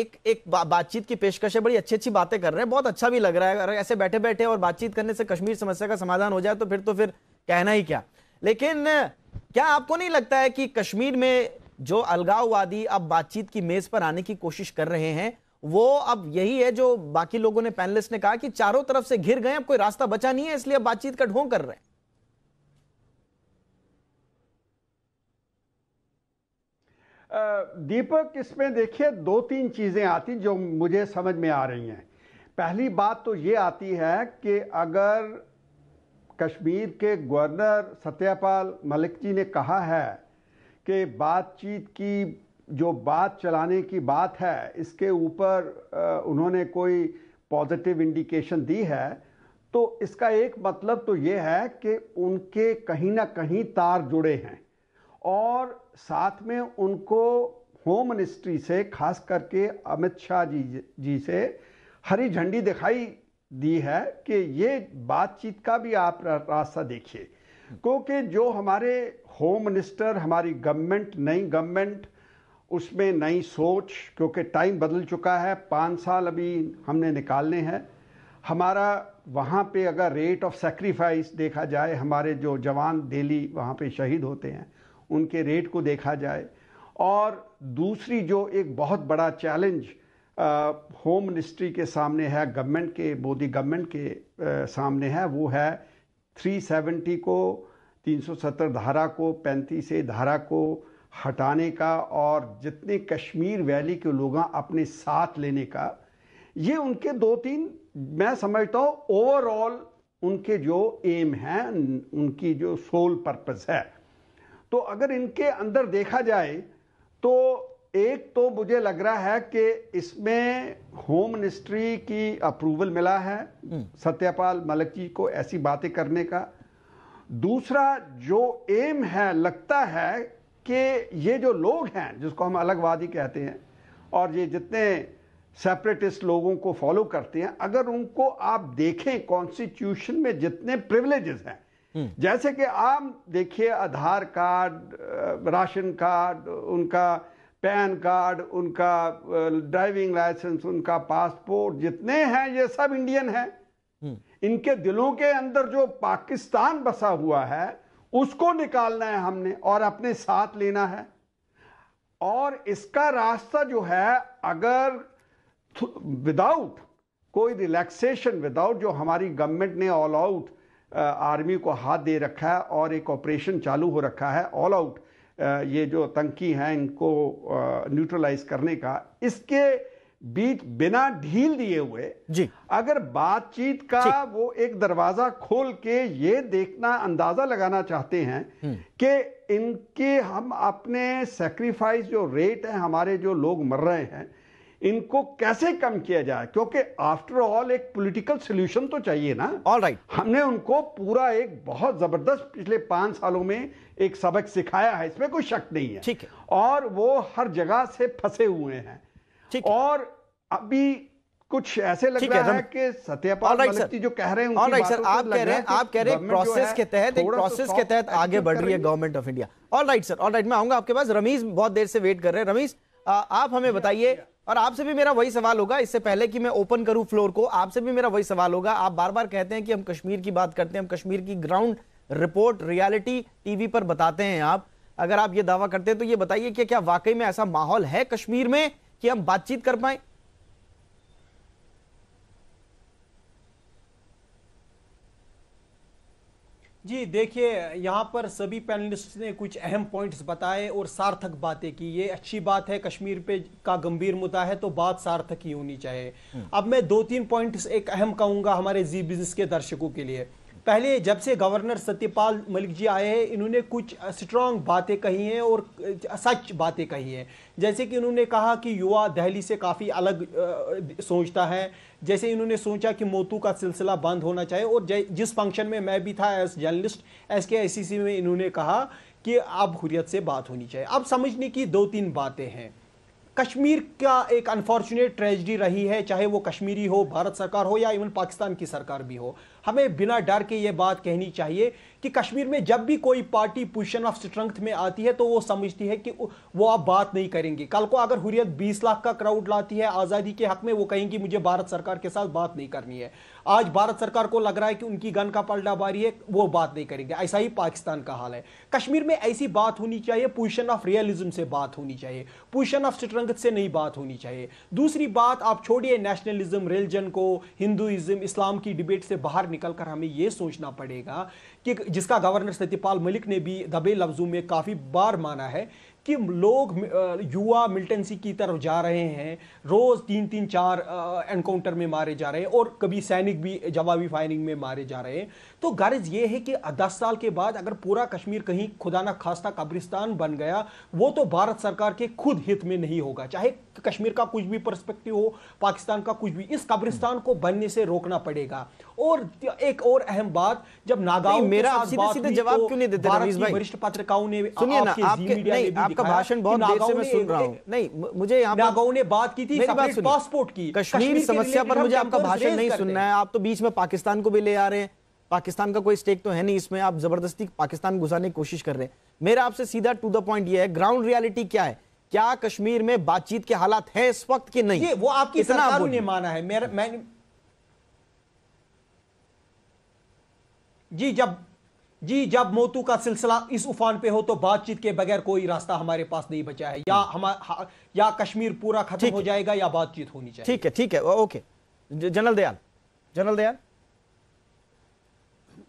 A: एक एक बातचीत की पेशकश है बड़ी अच्छी अच्छी बातें कर रहे हैं बहुत अच्छा भी लग रहा है। अगर ऐसे बैठे बैठे और बातचीत करने से कश्मीर समस्या का समाधान हो जाए तो फिर तो फिर कहना ही क्या। लेकिन क्या आपको नहीं लगता है कि कश्मीर में जो अलगाववादी अब बातचीत की मेज पर आने की कोशिश कर रहे हैं वो अब यही है जो बाकी लोगों ने पैनलिस्ट ने कहा कि चारों तरफ़ से घिर गए, अब कोई रास्ता बचा नहीं है, इसलिए अब बातचीत का ढोंग कर रहे हैं।
K: दीपक, इसमें देखिए दो तीन चीज़ें आती जो मुझे समझ में आ रही हैं। पहली बात तो ये आती है कि अगर कश्मीर के गवर्नर सत्यपाल मलिक जी ने कहा है कि बातचीत की जो बात चलाने की बात है, इसके ऊपर उन्होंने कोई पॉजिटिव इंडिकेशन दी है। तो इसका एक मतलब तो ये है कि उनके कहीं ना कहीं तार जुड़े हैं। और साथ में उनको होम मिनिस्ट्री से, खास करके अमित शाह जी जी से हरी झंडी दिखाई दी है कि ये बातचीत का भी आप रास्ता देखिए। क्योंकि जो हमारे होम मिनिस्टर हमारी गवर्नमेंट नई गवर्नमेंट उसमें नई सोच क्योंकि टाइम बदल चुका है पाँच साल अभी हमने निकालने हैं। हमारा वहाँ पे अगर रेट ऑफ़ सेक्रीफाइस देखा जाए हमारे जो जवान डेली वहाँ पे शहीद होते हैं उनके रेट को देखा जाए और दूसरी जो एक बहुत बड़ा चैलेंज होम मिनिस्ट्री के सामने है गवर्नमेंट के मोदी गवर्नमेंट के अ, सामने है वो है 370 को 370 धारा को 35 से धारा को हटाने का और जितने कश्मीर वैली के लोग अपने साथ लेने का ये उनके दो तीन मैं समझता हूँ ओवरऑल उनके जो एम है उनकी जो सोल पर्पस है। तो अगर इनके अंदर देखा जाए तो एक तो मुझे लग रहा है कि इसमें होम मिनिस्ट्री की अप्रूवल मिला है सत्यपाल मलिक जी को ऐसी बातें करने का। दूसरा जो एम है लगता है कि ये जो लोग हैं जिसको हम अलगवादी कहते हैं और ये जितने सेपरेटिस्ट लोगों को फॉलो करते हैं अगर उनको आप देखें कॉन्स्टिट्यूशन में जितने प्रिविलेजेस हैं जैसे कि आप देखिए आधार कार्ड राशन कार्ड उनका पैन कार्ड उनका ड्राइविंग लाइसेंस उनका पासपोर्ट जितने हैं ये सब इंडियन हैं। इनके दिलों के अंदर जो पाकिस्तान बसा हुआ है उसको निकालना है हमने और अपने साथ लेना है। और इसका रास्ता जो है, अगर विदाउट कोई रिलैक्सेशन विदाउट जो हमारी गवर्नमेंट ने ऑल आउट आर्मी को हाथ दे रखा है और एक ऑपरेशन चालू हो रखा है ऑल आउट ये जो तंकी हैं इनको न्यूट्रलाइज करने का, इसके बीच बिना ढील दिए हुए
A: जी।
K: अगर बातचीत का वो एक दरवाज़ा खोल के ये देखना अंदाज़ा लगाना चाहते हैं कि इनके हम अपने सेक्रीफाइस जो रेट है हमारे जो लोग मर रहे हैं इनको कैसे कम किया जाए? क्योंकि आफ्टर ऑल एक पॉलिटिकल सोल्यूशन तो चाहिए ना।
A: All right right.
K: हमने उनको पूरा एक बहुत ज़बरदस्त पिछले पाँच सालों में एक सबक सिखाया है इसमें कोई शक नहीं है।
A: ठीक है।
K: और वो हर जगह से फंसे हुए हैं। और अभी कुछ ऐसे लग रहा है कि सत्यपाल मलिक जो कह रहे हैं
A: ऑल राइट सर आप कह रहे हैं आप कह रहे हैं प्रोसेस के तहत एक प्रोसेस के तहत आगे बढ़ रही है government of India all right sir all right मैं आऊँगा आपके पास। रमीज बहुत देर से वेट कर रहे हैं। रमीज आप हमें बताइए और आपसे भी मेरा वही सवाल होगा। इससे पहले कि मैं ओपन करूँ फ्लोर को आपसे भी मेरा वही सवाल होगा। आप बार बार कहते हैं कि हम कश्मीर की बात करते हैं हम कश्मीर की ग्राउंड रिपोर्ट रियलिटी टीवी पर बताते हैं आप। अगर आप ये दावा करते हैं तो ये बताइए कि क्या वाकई में ऐसा माहौल है कश्मीर में? कि हम बातचीत कर पाए?
L: जी देखिए यहाँ पर सभी पैनलिस्ट ने कुछ अहम पॉइंट्स बताए और सार्थक बातें की। ये अच्छी बात है कश्मीर पे का गंभीर मुद्दा है तो बात सार्थक ही होनी चाहिए। अब मैं दो तीन पॉइंट्स एक अहम कहूँगा हमारे जी बिज़नेस के दर्शकों के लिए। पहले जब से गवर्नर सत्यपाल मलिक जी आए हैं, इन्होंने कुछ स्ट्रांग बातें कही हैं और सच बातें कही हैं। जैसे कि इन्होंने कहा कि युवा दहली से काफ़ी अलग सोचता है। जैसे इन्होंने सोचा कि मोतू का सिलसिला बंद होना चाहिए और जिस फ़ंक्शन में मैं भी था एज जर्नलिस्ट एस के में इन्होंने कहा कि अब हुरियत से बात होनी चाहिए। अब समझने की दो तीन बातें हैं। कश्मीर का एक अनफॉर्चुनेट ट्रेजिडी रही है, चाहे वो कश्मीरी हो, भारत सरकार हो या इवन पाकिस्तान की सरकार भी हो। हमें बिना डर के ये बात कहनी चाहिए कि कश्मीर में जब भी कोई पार्टी पोजिशन ऑफ़ स्ट्रेंथ में आती है तो वो समझती है कि वो आप बात नहीं करेंगे। कल को अगर हुरियत 20 लाख का क्राउड लाती है आज़ादी के हक में, वो कहेंगी, मुझे भारत सरकार के साथ बात नहीं करनी है। आज भारत सरकार को लग रहा है कि उनकी गन का पलटा बारी है, वो बात नहीं करेंगे। ऐसा ही पाकिस्तान का हाल है। कश्मीर में ऐसी बात होनी चाहिए पोजिशन ऑफ़ रियलिज्म से बात होनी चाहिए। पोजिशन ऑफ़ स्ट्रेंथ से नहीं बात होनी चाहिए। दूसरी बात, आप छोड़िए नेशनलिज्म रिलीजन को हिंदुइज्म इस्लाम की डिबेट से बाहर निकलकर हमें यह सोचना पड़ेगा कि जिसका गवर्नर सत्यपाल मलिक ने भी दबे लफ्जों में काफ़ी बार माना है कि लोग युवा मिलिटेंसी की तरफ़ जा रहे हैं रोज तीन तीन चार एनकाउंटर में मारे जा रहे हैं और कभी सैनिक भी जवाबी फायरिंग में मारे जा रहे हैं। तो गर्ज ये है कि दस साल के बाद अगर पूरा कश्मीर कहीं खुदा ना खास्ता कब्रिस्तान बन गया वो तो भारत सरकार के खुद हित में नहीं होगा। चाहे कश्मीर का कुछ भी परस्पेक्टिव हो पाकिस्तान का कुछ भी इस कब्रिस्तान को बनने से रोकना पड़ेगा। और एक और अहम बात जब नागांव
A: मेरा सीधे सीधे जवाब
L: तो
A: क्यों नहीं देते
L: वरिष्ठ पत्रकारों ने
A: सुनिए ना आपके नहीं आपका भाषण बहुत देर से मैं सुन रहा हूँ। नहीं मुझे यहाँ
L: नागांव ने बात की थी पासपोर्ट की।
A: कश्मीर समस्या पर मुझे आपका भाषण नहीं सुनना है। आप तो बीच में पाकिस्तान को भी ले आ रहे हैं। पाकिस्तान का कोई स्टेक तो है नहीं इसमें। आप ज़बरदस्ती पाकिस्तान घुसाने की कोशिश कर रहे हैं। मेरा आपसे सीधा टू द पॉइंट ये है ग्राउंड रियलिटी क्या है? क्या कश्मीर में बातचीत के हालात है इस वक्त की नहीं?
L: ये वो आपकी सरकार ने माना है। मेरा मैंने जी जब जी जब मोतू का सिलसिला इस उफान पे हो तो बातचीत के बगैर कोई रास्ता हमारे पास नहीं बचा है। या हम या कश्मीर पूरा खत्म हो जाएगा या बातचीत होनी चाहिए?
A: ठीक है ठीक है okay. General Dayal. General Dayal.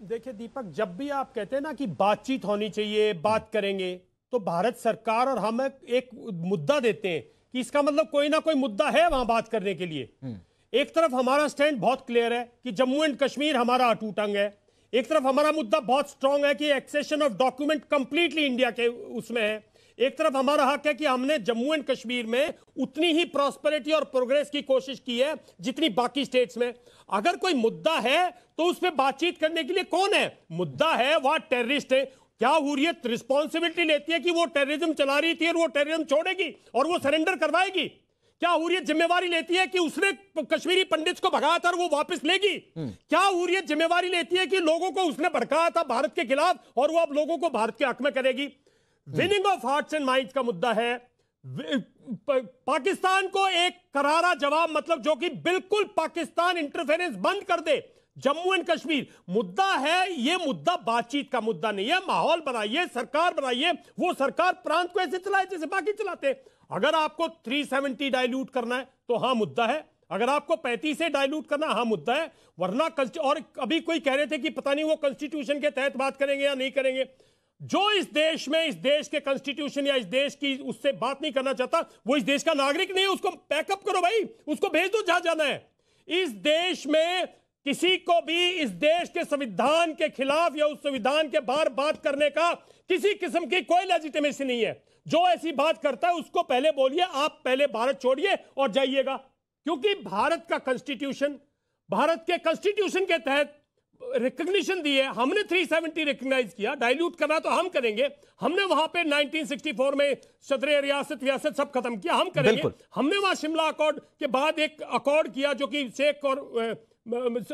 F: देखिए दीपक जब भी आप कहते हैं ना कि बातचीत होनी चाहिए बात करेंगे तो भारत सरकार और हम एक, एक मुद्दा देते हैं कि इसका मतलब कोई ना कोई मुद्दा है वहाँ बात करने के लिए। एक तरफ़ हमारा स्टैंड बहुत क्लियर है कि जम्मू एंड कश्मीर हमारा अटूट अंग है। एक तरफ़ हमारा मुद्दा बहुत स्ट्रांग है कि accession of document completely India के उसमें है। एक तरफ़ हमारा हक है कि हमने जम्मू एंड कश्मीर में उतनी ही प्रॉस्पेरिटी और प्रोग्रेस की कोशिश की है जितनी बाकी स्टेट्स में। अगर कोई मुद्दा है तो उस पर बातचीत करने के लिए कौन है? मुद्दा है, वह टेररिस्ट है। क्या हुरियत रिस्पॉन्सिबिलिटी लेती है कि वो टेररिज्म चला रही थी और वो टेररिज्म छोड़ेगी और वो सरेंडर करवाएगी? क्या हुरियत जिम्मेवारी लेती है कि उसने कश्मीरी पंडित को भगाया था और वो वापस लेगी? क्या हुरियत जिम्मेवारी लेती है कि लोगों को उसने भड़काया था भारत के खिलाफ और वो अब लोगों को भारत के हक में करेगी? Winning of hearts and minds का मुद्दा है। पाकिस्तान को एक करारा जवाब मतलब जो कि बिल्कुल पाकिस्तान इंटरफेरेंस बंद कर दे जम्मू एंड कश्मीर। मुद्दा है ये मुद्दा बातचीत का मुद्दा नहीं है। माहौल बनाइए सरकार बनाइए। वो सरकार प्रांत को ऐसे चलाए जैसे बाकी चलाते हैं। अगर आपको 370 डाइल्यूट करना है तो हाँ मुद्दा है। अगर आपको 35 से डाइल्यूट करना हाँ मुद्दा है। वरना और अभी कोई कह रहे थे कि पता नहीं वो कॉन्स्टिट्यूशन के तहत बात करेंगे या नहीं करेंगे। जो इस देश में, इस देश के कॉन्स्टिट्यूशन या इस देश की उससे बात नहीं करना चाहता, वो इस देश का नागरिक नहीं है, उसको पैकअप करो भाई, उसको भेज दो जहाँ जाना है। इस देश में किसी को भी इस देश के संविधान के खिलाफ या उस संविधान के बाहर बात करने का किसी किस्म की कोई लेजिटिमेसी नहीं है। जो ऐसी बात करता है उसको पहले बोलिए आप पहले भारत छोड़िए और जाइएगा। क्योंकि भारत का कॉन्स्टिट्यूशन भारत के कॉन्स्टिट्यूशन के तहत रिकग्निशन दी है। हमने 370 रिकग्नाइज किया। डाइल्यूट करना तो हम करेंगे। हमने वहाँ पे 1964 में सदर रियासत रियासत सब खत्म किया। हम करेंगे। हमने वहाँ शिमला अकॉर्ड के बाद एक अकॉर्ड किया जो कि शेख और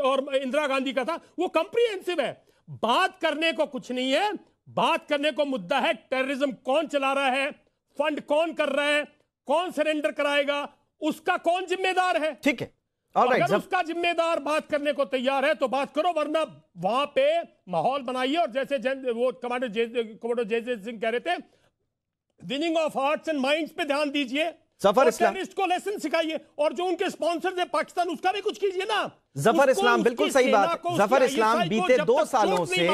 F: और इंदिरा गांधी का था। वो कंप्रीहेंसिव है। बात करने को कुछ नहीं है। बात करने को मुद्दा है टेररिज्म कौन चला रहा है फंड कौन कर रहा है कौन सरेंडर कराएगा उसका कौन जिम्मेदार है?
A: ठीक है।
F: अगर उसका जिम्मेदार बात करने को तैयार है तो बात करो वरना वहाँ पे माहौल बनाइए। और जैसे जन, वो कमांडर कमांडर जय जय सिंह कह रहे थे winning of hearts and minds पे ध्यान दीजिए।
A: ज़फ़र इस्लाम-
F: को लेसन सिखाइए। और जो उनके स्पॉन्सर है पाकिस्तान उसका भी कुछ कीजिए ना।
A: ज़फ़र इस्लाम बिल्कुल सही बात। है ज़फ़र इस्लाम बीते दो सालों से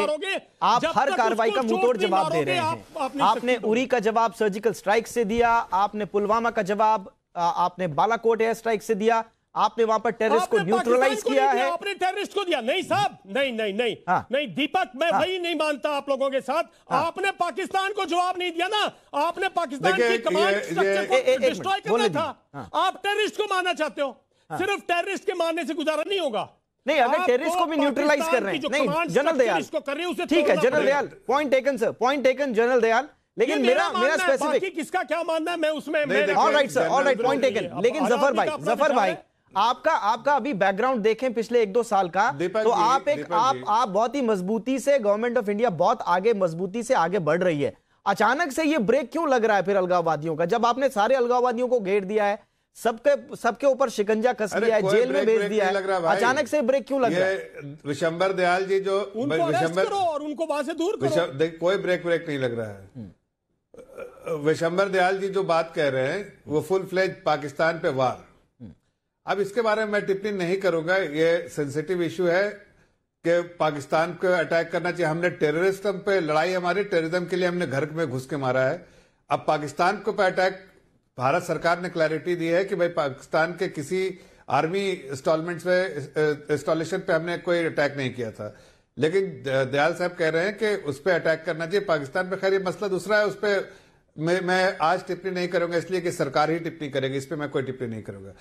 A: आप हर कार्रवाई का मुँह
F: तोड़
A: जवाब दे रहे हैं। आपने उरी का जवाब सर्जिकल स्ट्राइक से दिया आपने पुलवामा का जवाब आपने बालाकोट एयर स्ट्राइक से दिया। आपने वहाँ पर टेररिस्ट को न्यूट्रलाइज किया है।
F: आपने टेररिस्ट को दिया। नहीं साहब नहीं नहीं नहीं।
A: हाँ।
F: नहीं दीपक मैं
A: हाँ।
F: वही नहीं मानता आप लोगों के साथ।
A: हाँ।
F: आपने पाकिस्तान को जवाब नहीं दिया ना। आपने पाकिस्तान की कमांड स्ट्रक्चर को डिस्ट्रॉय करना था।
A: हाँ।
F: आप टेररिस्ट को मानना चाहते हो। सिर्फ़ टेररिस्ट के मारने से गुजारा नहीं होगा।
A: नहीं अगर टेररिस्ट को भी न्यूट्रलाइज कर रहे हैं। नहीं जनरल दयाल
F: इसको कर रही है, उसे
A: ठीक है general Dayal point taken sir point taken general Dayal लेकिन मेरा मेरा स्पेसिफिक
F: किसका क्या मानना है मैं उसमें
G: नहीं,
F: मेरा-
A: all right sir all right point taken लेकिन ज़फ़र भाई ज़फ़र भाई
F: है।
A: आपका आपका अभी बैकग्राउंड देखें पिछले एक दो साल का तो आप एक आप आप बहुत ही मजबूती से गवर्नमेंट ऑफ़ इंडिया बहुत आगे मजबूती से आगे बढ़ रही है। अचानक से ये ब्रेक क्यों लग रहा है फिर अलगाववादियों का? जब आपने सारे अलगाववादियों को घेर दिया है सबके सबके ऊपर शिकंजा कस दिया है जेल में भेज दिया है। अचानक से ब्रेक क्यों लग रहा है?
G: विशंबर दयाल जी जो
F: उनको
G: विशंबर
F: और उनको वहाँ से दूर करो।
G: कोई ब्रेक ब्रेक नहीं लग रहा है। विशंबर दयाल जी जो बात कह रहे हैं वो फुल फ्लेज पाकिस्तान पे वार अब इसके बारे में मैं टिप्पणी नहीं करूँगा ये सेंसिटिव इशू है कि पाकिस्तान को अटैक करना चाहिए। हमने टेररिज्म पे लड़ाई हमारी टेररिज्म के लिए हमने घर में घुस के मारा है। अब पाकिस्तान को पे अटैक भारत सरकार ने क्लैरिटी दी है कि भाई पाकिस्तान के किसी आर्मी इंस्टॉलमेंट पे इंस्टॉलेशन पे हमने कोई अटैक नहीं किया था। लेकिन दयाल साहब कह रहे हैं कि उस पर अटैक करना चाहिए। पाकिस्तान पे खैर ये मसला दूसरा है उस पर मैं, मैं आज टिप्पणी नहीं करूँगा इसलिए कि सरकार ही टिप्पणी करेगी इस पर मैं कोई टिप्पणी नहीं करूँगा।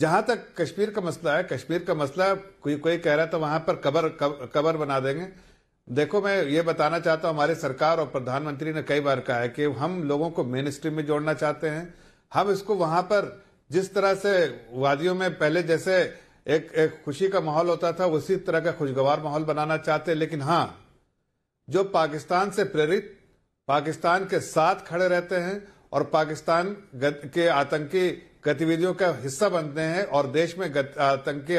G: जहाँ तक कश्मीर का मसला है, कश्मीर का मसला, कोई कोई कह रहा था वहाँ पर कबर, कब- कबर बना देंगे। देखो, मैं ये बताना चाहता हूँ, हमारी सरकार और प्रधानमंत्री ने कई बार कहा है कि हम लोगों को मेन स्ट्रीम में जोड़ना चाहते हैं। हम इसको वहाँ पर, जिस तरह से वादियों में पहले जैसे एक एक खुशी का माहौल होता था, उसी तरह का खुशगवार माहौल बनाना चाहते हैं। लेकिन हाँ जो पाकिस्तान से प्रेरित, पाकिस्तान के साथ खड़े रहते हैं और पाकिस्तान के आतंकी गतिविधियों का हिस्सा बनते हैं और देश में आतंकी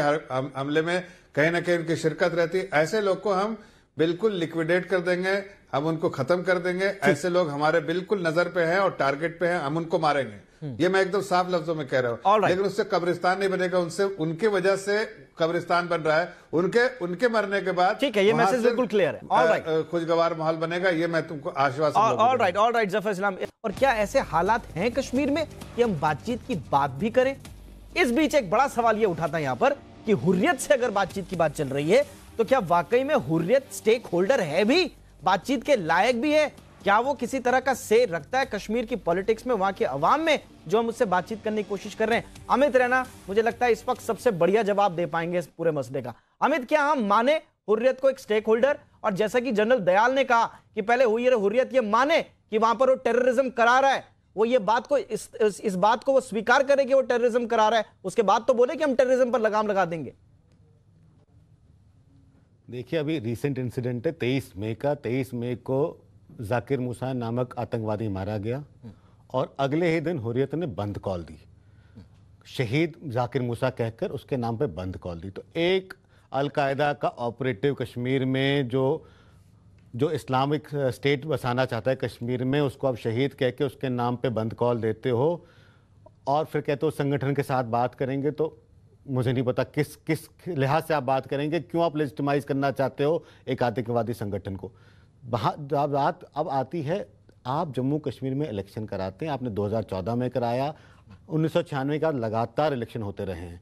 G: हमले में कहीं ना कहीं उनकी शिरकत रहती है। ऐसे लोग को हम बिल्कुल लिक्विडेट कर देंगे हम उनको खत्म कर देंगे। ऐसे लोग हमारे बिल्कुल नज़र पे हैं और टारगेट पे हैं हम उनको मारेंगे। ये मैं एकदम साफ़ लफ्जों में कह रहा हूँ
A: right.
G: लेकिन उससे कब्रिस्तान नहीं बनेगा उनसे उनके वजह से कब्रिस्तान बन रहा है उनके उनके मरने के बाद
A: ठीक है, ये मैसेज बिल्कुल clear है। Right.
G: खुशगवार माहौल बनेगा ये मैं तुमको आश्वासन
A: all. Right all right Zafar Islam और क्या ऐसे हालात हैं कश्मीर में कि हम बातचीत की बात भी करें इस बीच एक बड़ा सवाल यह उठाता है यहाँ पर कि हुर्रियत से अगर बातचीत की बात चल रही है तो क्या वाकई में हुर्रियत स्टेक होल्डर है भी बातचीत के लायक भी है क्या वो किसी तरह का से रखता है कश्मीर की पॉलिटिक्स में वहाँ के अवाम में जो हम उससे बातचीत करने की कोशिश कर रहे हैं? अमित रैना मुझे लगता है इस वक्त सबसे बढ़िया जवाब दे पाएँगे इस पूरे मसले का। अमित क्या हम माने हुर्रियत को एक स्टेक होल्डर और जैसा कि जनरल दयाल ने कहा कि पहले हुई हुर्रियत ये माने कि वहाँ पर वो टेररिज्म करा रहा है। वो ये बात को इस, इस इस बात को वो स्वीकार करे कि वो टेररिज्म करा रहा है। उसके बाद तो बोले कि हम टेररिज्म पर लगाम लगा देंगे।
I: देखिए अभी रिसेंट इंसिडेंट है तेईस मई का तेईस मई को जाकिर मूसा नामक आतंकवादी मारा गया और अगले ही दिन हुरियत ने बंद कॉल दी। शहीद जाकिर मूसा कहकर उसके नाम पे बंद कॉल दी। तो एक अलकायदा का ऑपरेटिव कश्मीर में जो जो इस्लामिक स्टेट बसाना चाहता है कश्मीर में, उसको आप शहीद कह के उसके नाम पे बंद कॉल देते हो और फिर कहते हो संगठन के साथ बात करेंगे तो मुझे नहीं पता किस किस लिहाज से आप बात करेंगे, क्यों आप लेजिटिमाइज करना चाहते हो एक आतंकवादी संगठन को। बात अब आती है, आप जम्मू कश्मीर में इलेक्शन कराते हैं, आपने 2014 में कराया, उन्नीस सौ छियानवे का लगातार इलेक्शन होते रहे हैं।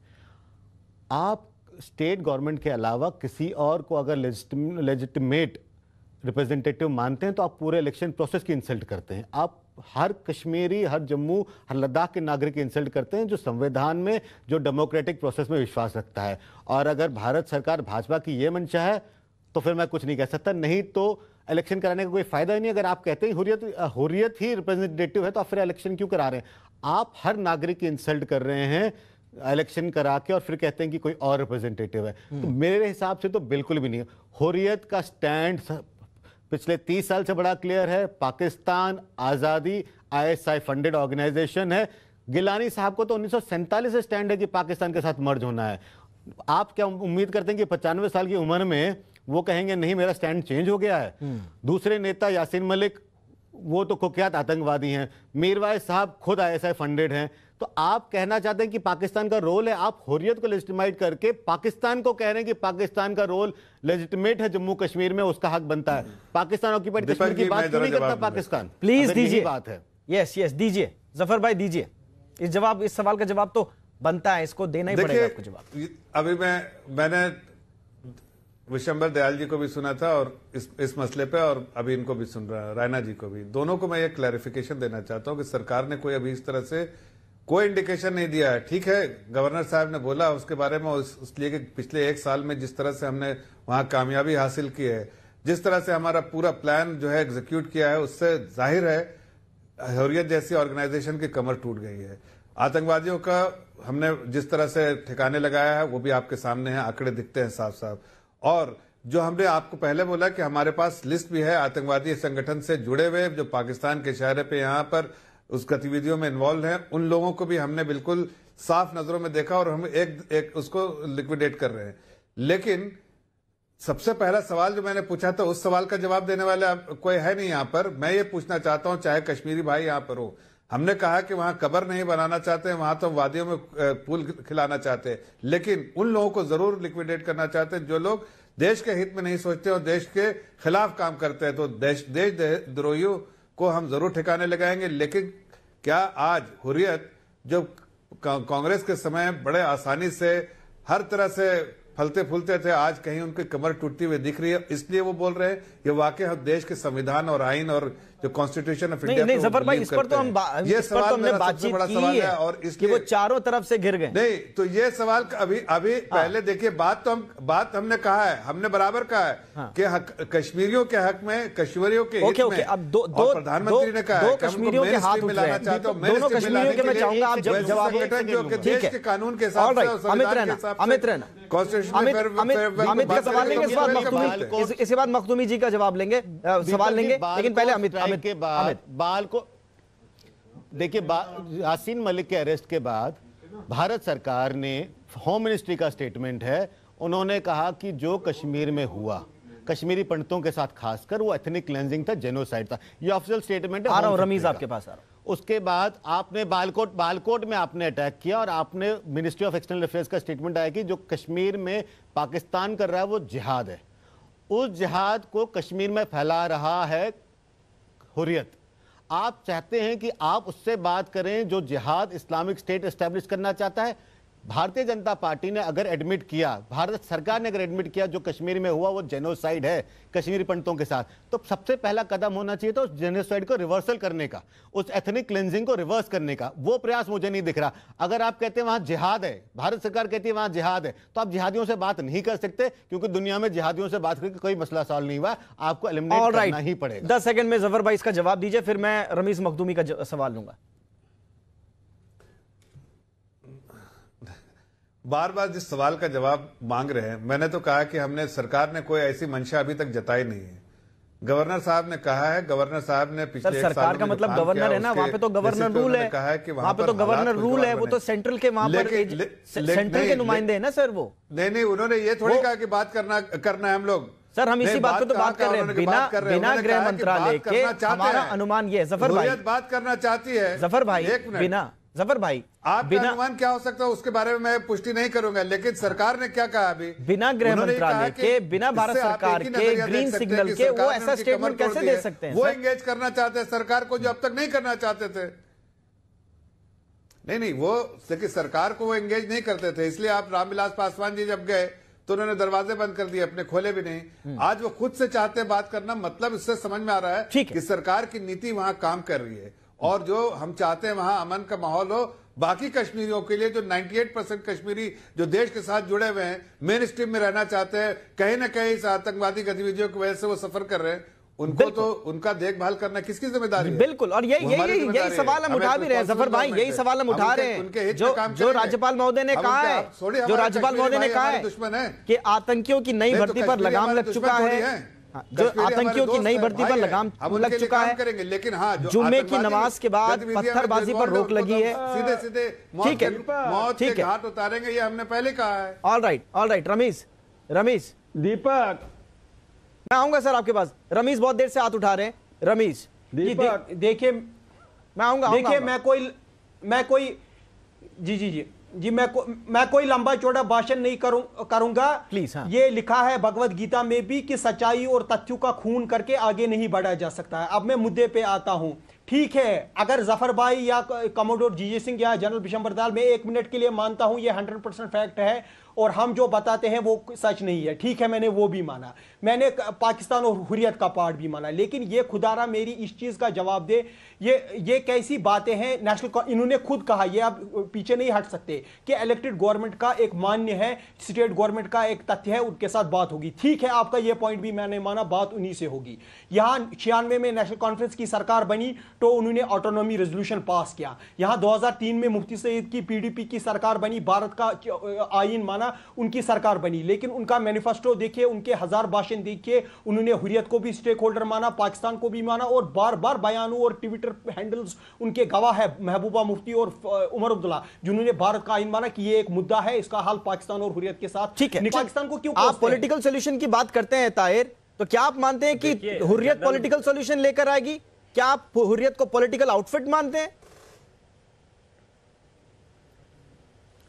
I: आप स्टेट गवर्नमेंट के अलावा किसी और को अगर लेजिटिमेट रिप्रेजेंटेटिव मानते हैं तो आप पूरे इलेक्शन प्रोसेस की इंसल्ट करते हैं। आप हर कश्मीरी, हर जम्मू, हर लद्दाख के नागरिक इंसल्ट करते हैं, जो संविधान में, जो डेमोक्रेटिक प्रोसेस में विश्वास रखता है। और अगर भारत सरकार भाजपा की ये मंशा है तो फिर मैं कुछ नहीं कह सकता। नहीं तो इलेक्शन कराने का कोई फ़ायदा ही नहीं अगर आप कहते हैं हुरियत हुरियत ही रिप्रेजेंटेटिव है तो आप फिर इलेक्शन क्यों करा रहे हैं? आप हर नागरिक की इंसल्ट कर रहे हैं इलेक्शन करा के और फिर कहते हैं कि कोई और रिप्रेजेंटेटिव है। तो मेरे हिसाब से तो बिल्कुल भी नहीं हुरियत का स्टैंड पिछले तीस साल से बड़ा क्लियर है। पाकिस्तान आज़ादी आईएसआई फंडेड ऑर्गेनाइजेशन है। गिलानी साहब को तो उन्नीस से स्टैंड है कि पाकिस्तान के साथ मर्ज होना है। आप क्या उम्मीद करते हैं कि पचानवे साल की उम्र में वो कहेंगे नहीं मेरा स्टैंड चेंज हो गया है. दूसरे नेता यासीन मलिक वो तो कुख्यात आतंकवादी हैं। मीरवाइज साहब खुद आईएसआई फंडेड हैं। तो आप कहना चाहते हैं कि पाकिस्तान का रोल है? आप हुरियत को लेजिटिमाइट करके पाकिस्तान को कह रहे हैं कि पाकिस्तान का रोल लेजिटिमेट है जम्मू कश्मीर में उसका हक बनता है। पाकिस्तान ऑक्यूपाइड कश्मीर की बात क्यों नहीं करता पाकिस्तान?
A: प्लीज़ दीजिए।
I: बात है।
A: यस यस दीजिए। ज़फ़र भाई दीजिए। इस जवाब इस सवाल का जवाब तो बनता है इसको देना ही पड़ेगा आपको जवाब।
G: अभी मैं मैंने विशंबर दयाल जी को भी सुना था और इस इस मसले पे और अभी इनको भी सुन रहा, रायना जी को भी। दोनों को मैं ये क्लैरिफिकेशन देना चाहता हूँ कि सरकार ने कोई अभी इस तरह से कोई इंडिकेशन नहीं दिया है। ठीक है, गवर्नर साहब ने बोला उसके बारे में इसलिए कि पिछले एक साल में जिस तरह से हमने वहाँ कामयाबी हासिल की है, जिस तरह से हमारा पूरा प्लान जो है एग्जीक्यूट किया है, उससे ज़ाहिर है, हुरियत जैसी ऑर्गेनाइजेशन की कमर टूट गई है। आतंकवादियों का हमने जिस तरह से ठिकाने लगाया है, वो भी आपके सामने है, आंकड़े दिखते हैं साफ़ साफ़ और जो हमने आपको पहले बोला कि हमारे पास लिस्ट भी है आतंकवादी संगठन से जुड़े हुए, जो पाकिस्तान के शहर पे यहाँ पर उस गतिविधियों में इन्वॉल्व हैं, उन लोगों को भी हमने बिल्कुल साफ़ नज़रों में देखा और हम एक एक उसको लिक्विडेट कर रहे हैं। लेकिन सबसे पहला सवाल जो मैंने पूछा था, उस सवाल का जवाब देने वाले कोई है नहीं यहाँ पर। मैं ये पूछना चाहता हूँ, चाहे कश्मीरी भाई यहाँ पर हो। हमने कहा कि वहाँ कबर नहीं बनाना चाहते, वहाँ तो वादियों में पुल खिलाना चाहते लेकिन उन लोगों को ज़रूर लिक्विडेट करना चाहते हैं जो लोग देश के हित में नहीं सोचते और देश के खिलाफ काम करते हैं। तो देश देश द्रोहियों को हम ज़रूर ठिकाने लगाएँगे। लेकिन क्या आज हुरियत, जो कांग्रेस के समय बड़े आसानी से, हर तरह से फलते फूलते थे, आज कहीं उनकी कमर टूटती हुई दिख रही है। इसलिए वो बोल रहे हैं, ये वाकई हम देश के संविधान और आइन और जो कॉन्स्टिट्यूशन ऑफ़ इंडिया
A: नहीं ज़फ़र भाई इस पर तो हम
G: ये
A: इस पर तो हमने बातचीत
G: बड़ा
A: की
G: सवाल
A: है
G: है और
A: कि
G: इसलिए
A: वो चारों तरफ़ से घिर गए।
G: नहीं तो ये सवाल का अभी अभी पहले देखिए बात तो हम बात हमने कहा है हमने बराबर कहा है कि कश्मीरियों के हक में कश्मीरियों के
A: ओके ओके अब दो दो
G: प्रधानमंत्री ने कहा
A: दो
G: है
A: कश्मीरियों के हाथ उठ
G: में लाना
A: रहे हैं।
G: चाहते हो
A: दोनों कश्मीरियों के मैं चाहूँगा आप जब जवाब
G: जो कि देश के कानून के हिसाब से
A: अमित रैना अमित रैना अमित का सवाल लेंगे इस बार
G: करेंगे,
A: मखदूमी जी का जवाब लेंगे सवाल लेंगे लेकिन पहले अमित अमित
I: के बाद बाल को देखिए यासीन मलिक के अरेस्ट के बाद भारत सरकार ने होम मिनिस्ट्री का स्टेटमेंट है। उन्होंने कहा कि जो कश्मीर में हुआ कश्मीरी पंडितों के साथ खासकर वो एथनिक क्लेंजिंग था जेनोसाइड था। ये ऑफिशियल स्टेटमेंट है
A: आ रहा हूँ रमीज आपके पास आ रहा हूँ।
I: उसके बाद आपने बालकोट बालकोट में आपने अटैक किया और आपने मिनिस्ट्री ऑफ़ एक्सटर्नल अफेयर्स का स्टेटमेंट आया कि जो कश्मीर में पाकिस्तान कर रहा है वो जिहाद है। उस जिहाद को कश्मीर में फैला रहा है हुरियत। आप चाहते हैं कि आप उससे बात करें जो जिहाद इस्लामिक स्टेट एस्टेब्लिश करना चाहता है भारतीय जनता पार्टी ने अगर एडमिट किया भारत सरकार ने अगर एडमिट किया जो कश्मीर में हुआ वो जेनोसाइड है कश्मीरी पंडितों के साथ तो सबसे पहला कदम होना चाहिए तो उस जेनोसाइड को रिवर्सल करने का उस एथनिक क्लेंजिंग को रिवर्स करने का। वो प्रयास मुझे नहीं दिख रहा। अगर आप कहते हैं वहाँ जिहाद है भारत सरकार कहती है वहाँ जिहाद है तो आप जिहादियों से बात नहीं कर सकते क्योंकि दुनिया में जिहादियों से बात करके कोई मसला सॉल्व नहीं हुआ आपको एलिमिनेट करना ही पड़ेगा।
A: दस सेकंड में ज़फ़र भाई इसका जवाब दीजिए फिर मैं रमीज मखदूमी का सवाल लूँगा।
G: बार बार जिस सवाल का जवाब मांग रहे हैं मैंने तो कहा कि हमने सरकार ने कोई ऐसी मंशा अभी तक जताई नहीं है। गवर्नर साहब ने कहा है गवर्नर साहब ने पिछले
A: सर सरकार का मतलब गवर्नर है ना वहाँ पे तो गवर्नर रूल है।
G: कहा है कि
A: वहाँ पे तो गवर्नर रूल है वो तो सेंट्रल के वहाँ पर सेंट्रल के नुमाइंदे हैं ना सर वो?
G: नहीं नहीं उन्होंने ये थोड़ी कहा कि बात करना करना है हम लोग।
A: सर हम इसी बात पे तो बात कर रहे हैं। बिना? बिना गृह मंत्रालय के हमारा अनुमान ये है ज़फ़र भाई।
G: बात करना चाहती है।
A: ज़फ़र भाई
G: एक
A: बिना ज़फ़र भाई
G: आपका
A: बिना
G: अनुमान क्या हो सकता है? उसके बारे में मैं पुष्टि नहीं करूँगा लेकिन सरकार ने क्या कहा अभी?
A: बिना गृह मंत्रालय
G: के,
A: बिना भारत सरकार के, ग्रीन सिग्नल
G: के,
A: वो ऐसा स्टेटमेंट कैसे
G: दे
A: सकते हैं,
G: वो एंगेज करना चाहते हैं सरकार को जो अब तक नहीं करना चाहते थे। नहीं नहीं वो देखिए सरकार को वो एंगेज नहीं करते थे इसलिए आप रामविलास पासवान जी जब गए तो उन्होंने दरवाजे बंद कर दिए अपने खोले भी
A: हम्म।
G: नहीं आज वो खुद से चाहते बात करना मतलब इससे समझ में आ रहा
A: है।
G: कि सरकार की नीति वहाँ काम कर रही है। और जो हम चाहते हैं वहाँ अमन का माहौल हो बाकी कश्मीरियों के लिए जो 98 परसेंट कश्मीरी जो देश के साथ जुड़े हुए हैं मेन स्ट्रीम में रहना चाहते हैं कहीं ना कहीं इस आतंकवादी गतिविधियों की वजह से वो सफ़र कर रहे हैं। उनको तो उनका देखभाल करना किसकी ज़िम्मेदारी है?
A: बिल्कुल और यही यही यही यही सवाल हम उठा भी रहे हैं ज़फ़र भाई यही सवाल हम उठा रहे हैं। जो जो राज्यपाल महोदय ने कहा है जो राज्यपाल महोदय ने कहा है
G: दुश्मन हैं।
A: कि आतंकियों की नई
G: तो
A: भर्ती पर लगाम लग चुका। हाँ, जो आतंकियों की नई भर्ती पर लगाम लग चुका है।
G: लेकिन हाँ
A: जुम्मे की नमाज़ के बाद पत्थरबाजी पर रोक लगी है
G: सीधे सीधे
A: ठीक है। ठीक है।
G: घाट उतारेंगे ये हमने पहले कहा है।
A: All right all right Rameez Rameez.
K: Deepak.
A: मैं आऊँगा सर आपके पास। रमीज बहुत देर से हाथ उठा रहे हैं। रमीज
L: जी,
K: दीपक।
L: देखिए
A: मैं आऊँगा आऊँगा,
L: देखिए मैं कोई मैं कोई जी जी जी। जी मैं को, मैं कोई लंबा चौड़ा भाषण नहीं करूँ करूँगा।
A: Please, हाँ।
L: ये लिखा है भगवत गीता में भी कि सच्चाई और तथ्यों का खून करके आगे नहीं बढ़ा जा सकता है। अब मैं मुद्दे पे आता हूँ। ठीक है अगर ज़फ़र भाई या कमोडोर जीजे सिंह या जनरल बिशंबर दाल मैं एक मिनट के लिए मानता हूँ ये हंड्रेड परसेंट फैक्ट है और हम जो बताते हैं वो सच नहीं है। ठीक है मैंने वो भी माना। मैंने पाकिस्तान और हुरियत का पार्ट भी माना। लेकिन ये खुदारा मेरी इस चीज़ का जवाब दे। ये ये कैसी बातें हैं? नेशनल इन्होंने खुद कहा, ये आप पीछे नहीं हट सकते कि इलेक्टेड गवर्नमेंट का एक मान्य है स्टेट गवर्नमेंट का एक तथ्य है, उनके साथ बात होगी। ठीक है, आपका ये पॉइंट भी मैंने माना, बात उन्हीं से होगी। यहाँ छियानवे में नेशनल कॉन्फ्रेंस की सरकार बनी तो उन्होंने ऑटोनॉमी रेजोल्यूशन पास किया। यहाँ 2003 में मुफ्ती सईद की पीडीपी की सरकार बनी, भारत का आइन माना, उनकी सरकार बनी। लेकिन उनका मैनिफेस्टो देखिए, उनके हज़ार भाषण देखिए उन्होंने हुरियत को भी स्टेक होल्डर माना पाकिस्तान को भी माना और बार बार बयानों और ट्विटर हैंडल्स उनके गवाह है महबूबा मुफ्ती और उमर अब्दुल्ला जिन्होंने भारत का आइन माना कि ये एक मुद्दा है इसका हल पाकिस्तान और हुरियत के साथ।
A: ठीक है
L: पाकिस्तान को क्यों
A: आप? पॉलिटिकल सोल्यूशन की बात करते हैं ताहिर तो क्या आप मानते हैं कि
J: देखिए,
A: हुर्रियत पॉलिटिकल सोल्यूशन लेकर आएगी? क्या आप हुर्रियत को पॉलिटिकल आउटफिट मानते हैं?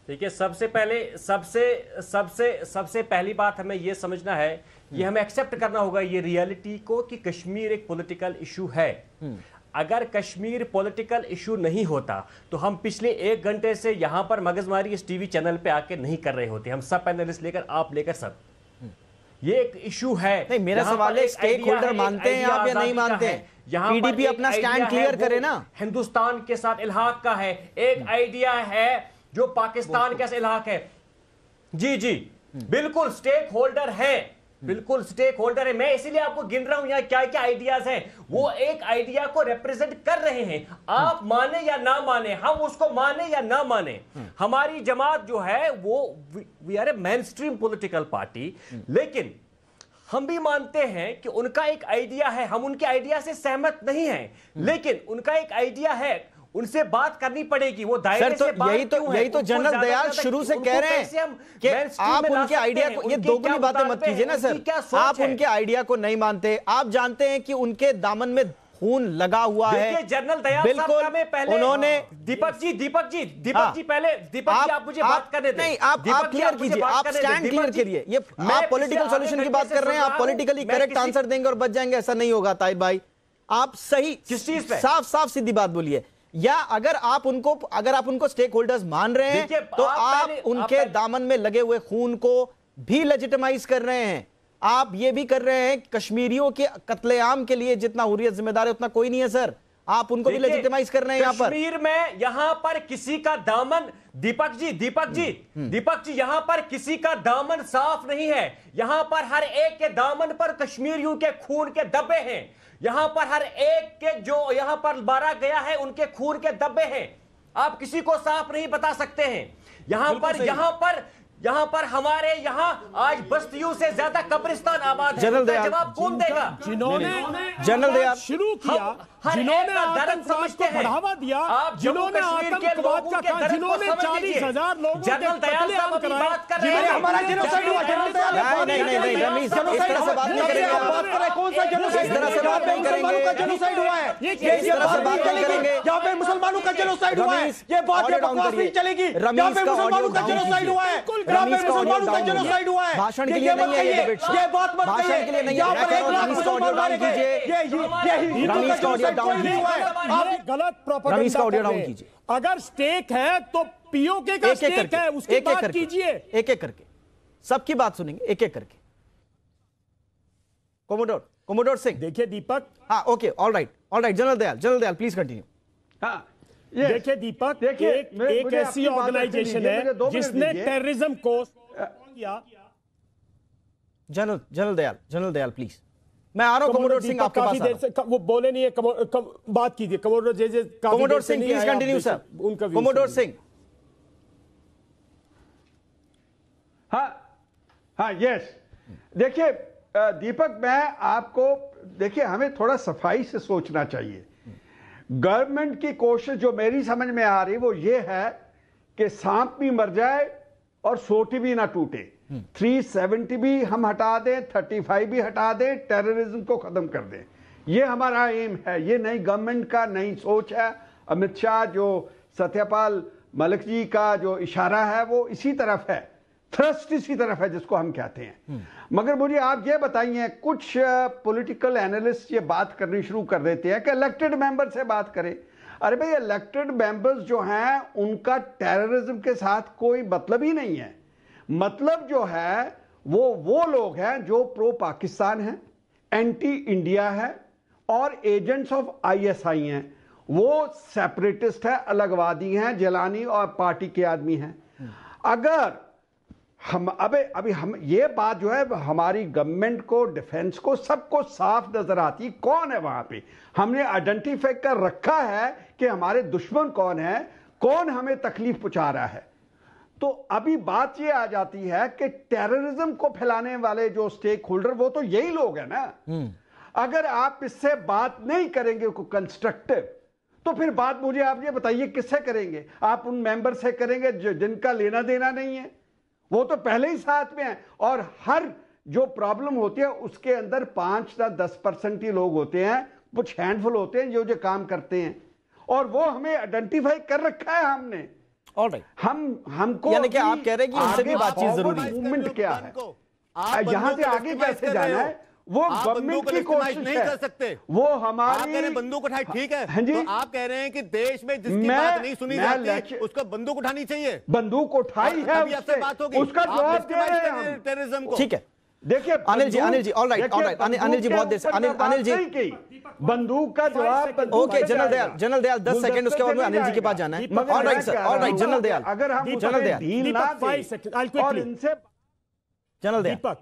J: देखिए सबसे पहले सबसे सबसे सबसे पहली बात हमें यह समझना है ये हमें एक्सेप्ट करना होगा ये रियलिटी को कि कश्मीर एक पॉलिटिकल इशू है। अगर कश्मीर पॉलिटिकल इशू नहीं होता तो हम पिछले एक घंटे से यहाँ पर मगजमारी इस टीवी चैनल पे आके नहीं कर रहे होते। हम सब पैनलिस्ट लेकर आप लेकर सब। ये एक इशू है।
A: नहीं मेरा सवाल है स्टेक होल्डर मानते हैं आप या नहीं मानते
J: हैं? यहाँ
A: पीडीपी अपना स्टैंड क्लियर करे ना।
J: हिंदुस्तान के साथ इलाहाक का है। एक आइडिया है जो पाकिस्तान के इलाक है। जी जी। बिल्कुल स्टेक होल्डर है। बिल्कुल स्टेक होल्डर है। मैं इसीलिए आपको गिन रहा हूँ यहाँ क्या क्या आइडियाज़ हैं। वो एक आइडिया को रिप्रेजेंट कर रहे हैं। आप माने या ना माने हम उसको माने या ना माने हमारी जमात जो है वो we are a mainstream political party लेकिन हम भी मानते हैं कि उनका एक आइडिया है। हम उनके आइडिया से सहमत नहीं हैं। लेकिन उनका एक आइडिया है उनसे बात करनी पड़ेगी वो दायरे
A: सर तो
J: से बात
A: यही तो यही तो जनरल दयाल शुरू से कह रहे हैं कि आप उनके आइडिया को ये दोगुनी बातें मत कीजिए ना सर। आप उनके आइडिया को नहीं मानते आप जानते हैं कि उनके दामन में खून लगा हुआ है।
J: जनरल दयाल
A: बिल्कुल
J: का पहले
A: उन्होंने
J: दीपक जी दीपक जी दीपक
A: हाँ।
J: जी पहले दीपक जी आप मुझे बात करने दें।
A: नहीं आप आप क्लियर कीजिए आप स्टैंड क्लियर करिए। ये
J: मैं
A: आप पॉलिटिकल सॉल्यूशन की बात कर रहे हैं आप पॉलिटिकली करेक्ट आंसर देंगे और बच जाएँगे ऐसा नहीं होगा ताहिर भाई। आप सही
J: किस चीज़ पे?
A: साफ़ साफ़ सीधी बात बोलिए। या अगर आप उनको अगर आप उनको स्टेक होल्डर्स मान रहे हैं तो
J: आप
A: आप उनके
J: आप
A: दामन में लगे हुए खून को भी लेजिटिमाइज कर रहे हैं। आप ये भी कर रहे हैं कश्मीरियों के कत्लेआम के लिए जितना हुरियत जिम्मेदार है उतना कोई नहीं है सर। आप उनको भी लेजिटिमाइज कर रहे हैं यहाँ पर।
J: कश्मीर में यहाँ पर किसी का दामन दीपक जी दीपक जी दीपक जी यहाँ पर किसी का दामन साफ़ नहीं है। यहाँ पर हर एक के दामन पर कश्मीरियों के खून के दब्बे हैं। यहाँ पर हर एक के जो यहाँ पर मारा गया है उनके खून के दब्बे हैं। आप किसी को साफ़ नहीं बता सकते हैं। यहाँ पर यहाँ पर यहाँ पर हमारे यहाँ आज बस्तियों से ज़्यादा कब्रिस्तान आबाद है।
A: जनरल
J: जवाब कौन देगा?
F: जिन्होंने
A: जनरल दयाल
F: शुरू किया जिन्होंने आतंकवाद को बढ़ावा दिया जिन्होंने आतंकवाद का
J: के
F: काम जिन्होंने चालीस हज़ार लोगों के
J: जनरल दयाल साहब
F: कत्लेआम कराए।
J: बात कर रहे हैं।
F: जिन्होंने
L: हमारा
F: जनरल
L: genocide हुआ, जनरल दयाल
A: नहीं नहीं नहीं नहीं रमीज से बात नहीं करेंगे
L: आप। बात करें कौन सा
A: इस तरह से बात नहीं
L: मुसलमानों का
A: करेंगे
L: जेनोसाइड हुआ है
F: ये
L: ये
A: इस तरह से बात नहीं करेंगे।
L: यहाँ पे मुसलमानों का जेनोसाइड हुआ है ये बात चलेगी। यहाँ पे मुसलमानों का जेनोसाइड हुआ है। यहाँ पे मुसलमानों का जेनोसाइड हुआ है
A: भाषण के लिए नहीं है ये
L: बात मत कहिए। यहाँ पर
A: कह
L: एक लाख मुसलमान मारे गए। ये
A: रमीज का
L: जेनोसाइड
A: डाउन
L: है
F: आप गलत
A: ऑडियो डाउन कीजिए।
F: अगर स्टेक है तो पीओके का
A: एक एक
F: स्टेक है उसकी बात कीजिए।
A: एक एक करके। सबकी बात सुनेंगे एक एक करके। कोमोडोर कोमोडोर सिंह
F: देखिए दीपक।
A: हाँ okay all right all right general Dayal general Dayal please continue
K: हाँ
F: देखिए दीपक
K: देखिए,
F: एक एक ऐसी ऑर्गेनाइजेशन है। जिसने। टेररिज्म को किया।
A: General general Dayal general Dayal please मैं आ रहा हूँ कोमोडोर सिंह आपके पास आ
F: देर
A: रहा
F: से वो बोले नहीं है कमो- कम, बात कीजिए commodore J J
A: commodore Singh please continue sir
F: उनका
A: कोमोडोर। सिंह
K: हाँ हाँ यस देखिए दीपक मैं आपको देखिए हमें थोड़ा सफ़ाई से सोचना चाहिए। गवर्नमेंट की कोशिश जो मेरी समझ में आ रही वो ये है कि सांप भी मर जाए और सोटी भी ना टूटे। 370 भी हम हटा दें 35 भी हटा दें टेररिज्म को खत्म कर दें। ये हमारा एम है। ये नई गवर्नमेंट का नई सोच है। अमित शाह जो सत्यपाल मलिक जी का जो इशारा है वो इसी तरफ़ है। थ्रस्ट इसी तरफ़ है जिसको हम कहते हैं। मगर मुझे आप ये बताइए कुछ पॉलिटिकल एनालिस्ट ये बात करनी शुरू कर देते हैं कि इलेक्टेड मेंबर से बात करें। अरे भाई इलेक्टेड मेंबर्स जो हैं उनका टेररिज्म के साथ कोई मतलब ही नहीं है। मतलब जो है, वो वो लोग हैं जो प्रो पाकिस्तान हैं एंटी इंडिया है, और एजेंट्स ऑफ़ आईएसआई हैं। वो सेपरेटिस्ट है, अलगवादी हैं जलानी और पार्टी के आदमी हैं। अगर हम, अबे, अभी हम, ये बात जो है, हमारी गवर्नमेंट को डिफेंस को, सबको साफ़ नज़र आती, कौन है वहाँ पे? हमने आइडेंटिफाई कर रखा है कि हमारे दुश्मन कौन है, कौन हमें तकलीफ़ पहुँचा रहा है। तो अभी बात ये आ जाती है कि टेररिज्म को फैलाने वाले जो स्टेक होल्डर वो तो यही लोग हैं ना। अगर आप इससे बात नहीं करेंगे कंस्ट्रक्टिव तो फिर बात मुझे आप ये बताइए किससे करेंगे? आप उन मेंबर से करेंगे जो जिनका लेना देना नहीं है? वो तो पहले ही साथ में है और हर जो प्रॉब्लम होती है उसके अंदर पाँच या दस परसेंट ही लोग होते हैं। कुछ हैंडफुल होते हैं जो जो काम करते हैं। और वो हमें आइडेंटिफाई कर रखा है हमने। हम हमको
A: यानी कि आप कह रहे हैं कि उनसे भी बातचीत ज़रूरी है।
K: मूवमेंट क्या है? यहाँ
M: बंदूक
K: से आगे कैसे जाना
M: है?
K: वो गवर्नमेंट
M: बंदूक की
K: कोशिश
M: नहीं कर सकते।
K: वो हमारी
M: हैं बंदूक उठाई ठीक है।
K: हाँ जी।
M: तो आप कह रहे हैं कि देश में जिसकी
K: मैं-
M: बात नहीं सुनी जाती उसको बंदूक उठानी चाहिए।
K: बंदूक उठाई है उससे।
M: बात होगी।
K: उसका जवाब दे रहे हैं
M: हैं। टेररिज्म को।
A: ठीक है।
K: देखिए
A: अनिल जी, अनिल जी, right,
K: देखिए,
A: all right, अनिल- अनिल जी, बहुत देर से- अनिल- अनिल जी।
K: बंदूक का जवाब
A: okay general Dayal general Dayal दस सेकंड उसके बाद में अनिल जी के पास जाना है। All right sir all right general Dayal
K: अगर हम
A: जनरल दयाल
K: और इनसे
A: जनरल
F: दीपक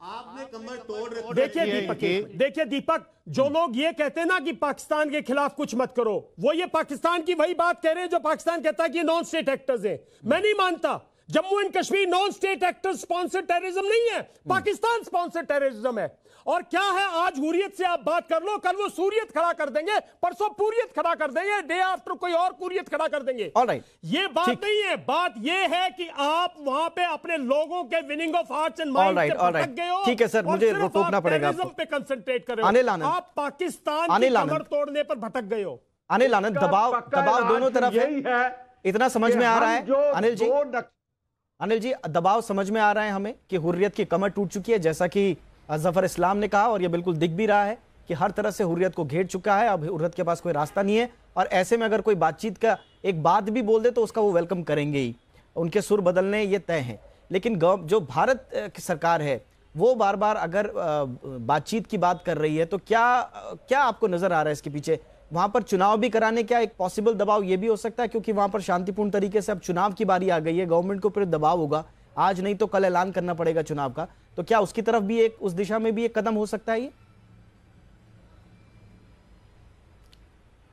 M: आपने कमर तोड़ रखी
F: देखिए दीपक देखिए दीपक जो लोग ये कहते हैं ना कि पाकिस्तान के खिलाफ कुछ मत करो वो ये पाकिस्तान की वही बात कह रहे हैं जो पाकिस्तान कहता है कि नॉन स्टेट एक्टर्स हैं। मैं नहीं मानता। Jammu and Kashmir non state actor sponsored terrorism नहीं है। पाकिस्तान स्पॉन्सर्ड टेररिज्म है। और क्या है? आज हुरियत से आप बात कर लो कल वो सूरियत खड़ा कर देंगे परसों पूरियत खड़ा कर देंगे डे आफ्टर कोई और पूरियत खड़ा कर देंगे।
A: ऑलराइट
F: ये बात
A: ठीक।
F: नहीं है। बात ये है कि आप वहाँ पे अपने लोगों के winning of hearts and mind
A: right,
F: से
A: all
F: भटक
A: right.
F: गए हो
A: ठीक है सर, मुझे रोकना
F: आप
A: पड़ेगा आपको।
F: पे कंसंट्रेट कर रहे हो। आप पाकिस्तान की
A: अनिल
F: कमर तोड़ने पर भटक गए हो।
A: अनिल आनंद दबाव दबाव दोनों तरफ़
K: यही
A: है इतना समझ में आ रहा है। अनिल जी। अनिल जी, दबाव समझ में आ रहा है हमें कि हुर्रियत की कमर टूट चुकी है, जैसा कि ज़फ़र इस्लाम ने कहा और ये बिल्कुल दिख भी रहा है कि हर तरह से हुर्रियत को घेर चुका है। अब हुर्रियत के पास कोई रास्ता नहीं है और ऐसे में अगर कोई बातचीत का एक बात भी बोल दे तो उसका वो वेलकम करेंगे ही। उनके सुर बदलने ये तय हैं। लेकिन जो भारत की सरकार है, वो बार बार अगर बातचीत की बात कर रही है तो क्या क्या आपको नज़र आ रहा है इसके पीछे? वहाँ पर चुनाव भी कराने का एक पॉसिबल दबाव ये भी हो सकता है? क्योंकि वहाँ पर शांतिपूर्ण तरीके से अब चुनाव की बारी आ गई है। गवर्नमेंट के ऊपर दबाव होगा। आज नहीं तो कल ऐलान करना पड़ेगा चुनाव का। तो क्या उसकी तरफ़ भी एक उस दिशा में भी एक कदम हो सकता है ये?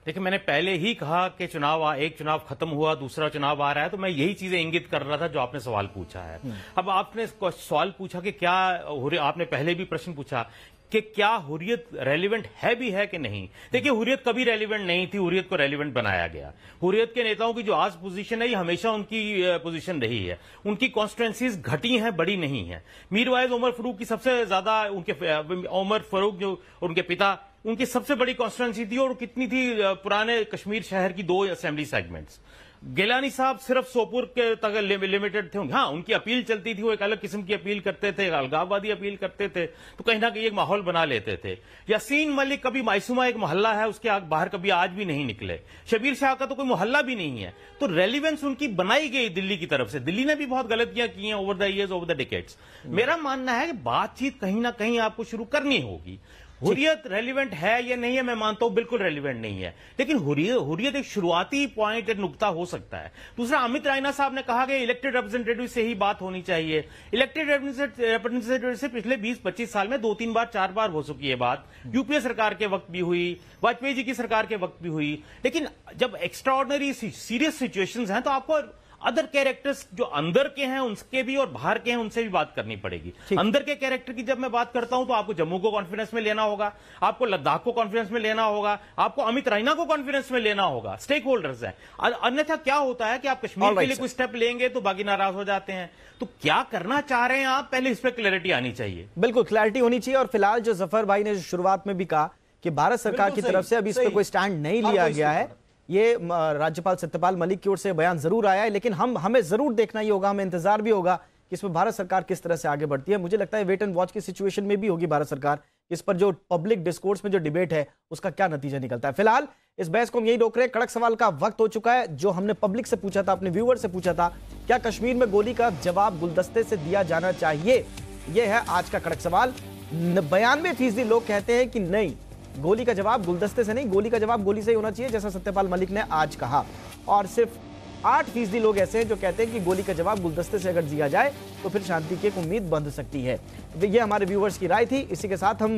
H: देखिए मैंने पहले ही कहा कि चुनाव आ, एक चुनाव खत्म हुआ दूसरा चुनाव आ रहा है तो मैं यही चीज़ें इंगित कर रहा था जो आपने सवाल पूछा है। अब आपने सवाल पूछा कि क्या हुर्रि- आपने पहले भी प्रश्न पूछा कि क्या हुरियत रेलिवेंट है भी है कि नहीं? देखिए, हुरियत कभी रेलिवेंट नहीं थी, हुरियत को रेलिवेंट बनाया गया। हुरियत के नेताओं की जो आज पोजीशन है, ये हमेशा उनकी पोजीशन रही है। उनकी कॉन्स्टिट्युएंसीज घटी हैं, बड़ी नहीं है। मीरवाइज उमर फरूक की सबसे ज़्यादा उनके उमर फरूक जो उनके पिता, उनकी सबसे बड़ी कॉन्स्टिट्युएंसी थी और कितनी थी पुराने कश्मीर शहर की दो असेंबली सेगमेंट्स गिलानी साहब सिर्फ़ सोपुर के तक लिमिटेड थे हाँ उनकी अपील चलती थी, वो एक अलग किस्म की अपील करते थे अलगाववादी अपील करते थे तो कहीं ना कहीं एक माहौल बना लेते थे। यासीन मलिक कभी मायसूमा एक मोहल्ला है, उसके बाहर कभी आज भी नहीं निकले। शबीर शाह का तो कोई मोहल्ला भी नहीं है। तो रेलिवेंस उनकी बनाई गई दिल्ली की तरफ़ से। दिल्ली ने भी बहुत गलतियाँ की हैं over the years over the decades मेरा मानना है कि बातचीत कहीं ना कहीं आपको शुरू करनी होगी। हुरियत रेलिवेंट है या नहीं है मैं मानता हूँ बिल्कुल रेलिवेंट नहीं है। लेकिन हुरियत हुरियत एक शुरुआती पॉइंट एक नुकता हो सकता है। दूसरा अमित रायना साहब ने कहा कि इलेक्टेड रिप्रेजेंटेटिव से ही बात होनी चाहिए। इलेक्टेड रिप्रेजेंटेटिव से पिछले 20-25 साल में दो तीन बार चार बार हो चुकी है बात। यूपीए सरकार के वक्त भी हुई वाजपेयी जी की सरकार के वक्त भी हुई। लेकिन जब एक्स्ट्राऑर्डनरी सीरियस सिचुएशन हैं तो आपको अदर कैरेक्टर्स जो अंदर के हैं उनके भी और बाहर के हैं उनसे भी बात करनी पड़ेगी। अंदर के कैरेक्टर की जब मैं बात करता हूँ तो आपको जम्मू को कॉन्फिडेंस में लेना होगा आपको लद्दाख को कॉन्फिडेंस में लेना होगा आपको अमित रैना को कॉन्फिडेंस में लेना होगा स्टेक होल्डर्स हैं अन्यथा क्या होता है कि आप कश्मीर के लिए कुछ स्टेप लेंगे तो बाकी नाराज़ हो जाते हैं। तो क्या करना चाह रहे हैं आप? पहले इस पर क्लैरिटी आनी चाहिए।
A: बिल्कुल क्लैरिटी होनी चाहिए। और फ़िलहाल जो ज़फ़र भाई ने शुरुआत में भी कहा कि भारत सरकार की तरफ़ से अभी इस पर कोई स्टैंड नहीं लिया गया है। ये राज्यपाल सत्यपाल मलिक की ओर से बयान ज़रूर आया है, लेकिन हम, हमें ज़रूर देखना ही होगा, हमें इंतज़ार भी होगा कि इसमें भारत सरकार किस तरह से आगे बढ़ती है। मुझे लगता है वेट एंड वॉच की सिचुएशन में भी होगी भारत सरकार, इस पर जो पब्लिक डिस्कोर्स में जो डिबेट है, उसका क्या नतीजा निकलता है। फ़िलहाल, इस बहस को हम यही रोक रहे हैं। कड़क सवाल का वक्त हो चुका है, जो हमने पब्लिक से पूछा था, अपने व्यूअर से पूछा था, क्या कश्मीर में गोली का जवाब गुलदस्ते से दिया जाना चाहिए? यह है आज का कड़क सवाल। बयानवे फ़ीसदी लोग कहते हैं कि नहीं गोली का जवाब गुलदस्ते से नहीं, गोली का जवाब गोली से ही होना चाहिए, जैसा सत्यपाल मलिक ने आज कहा। और सिर्फ़ आठ फ़ीसदी लोग ऐसे हैं जो कहते हैं कि गोली का जवाब गुलदस्ते से अगर दिया जाए तो फिर शांति की एक उम्मीद बंध सकती है। ये हमारे व्यूवर्स की राय थी। इसी के साथ हम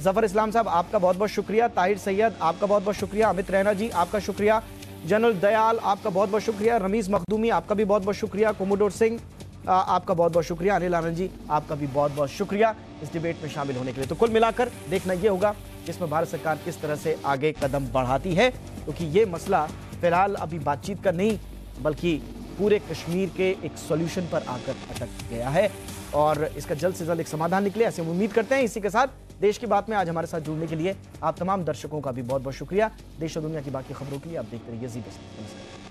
A: ज़फ़र इस्लाम साहब, आपका बहुत बहुत शुक्रिया। ताहिर सैयद, आपका बहुत बहुत शुक्रिया। अमित रैना जी, आपका शुक्रिया। जनरल दयाल, आपका बहुत बहुत शुक्रिया। रमीज मखदूमी, आपका भी बहुत बहुत शुक्रिया। कोमोडोर सिंह आपका बहुत बहुत शुक्रिया। अनिल आनंद जी, आपका भी बहुत बहुत शुक्रिया इस डिबेट में शामिल होने के लिए। तो कुल मिलाकर देखना यह होगा इसमें भारत सरकार किस तरह से आगे कदम बढ़ाती है, क्योंकि ये मसला फ़िलहाल अभी बातचीत का नहीं, बल्कि पूरे कश्मीर के एक सॉल्यूशन पर आकर अटक गया है। और इसका जल्द से जल्द एक समाधान निकले, ऐसे उम्मीद करते हैं। इसी के साथ देश की बात में आज हमारे साथ जुड़ने के लिए आप तमाम दर्शकों का भी बहुत बहुत शुक्रिया। देश और दुनिया की बाकी खबरों के लिए आप देखते रहिए जी बस। नमस्कार।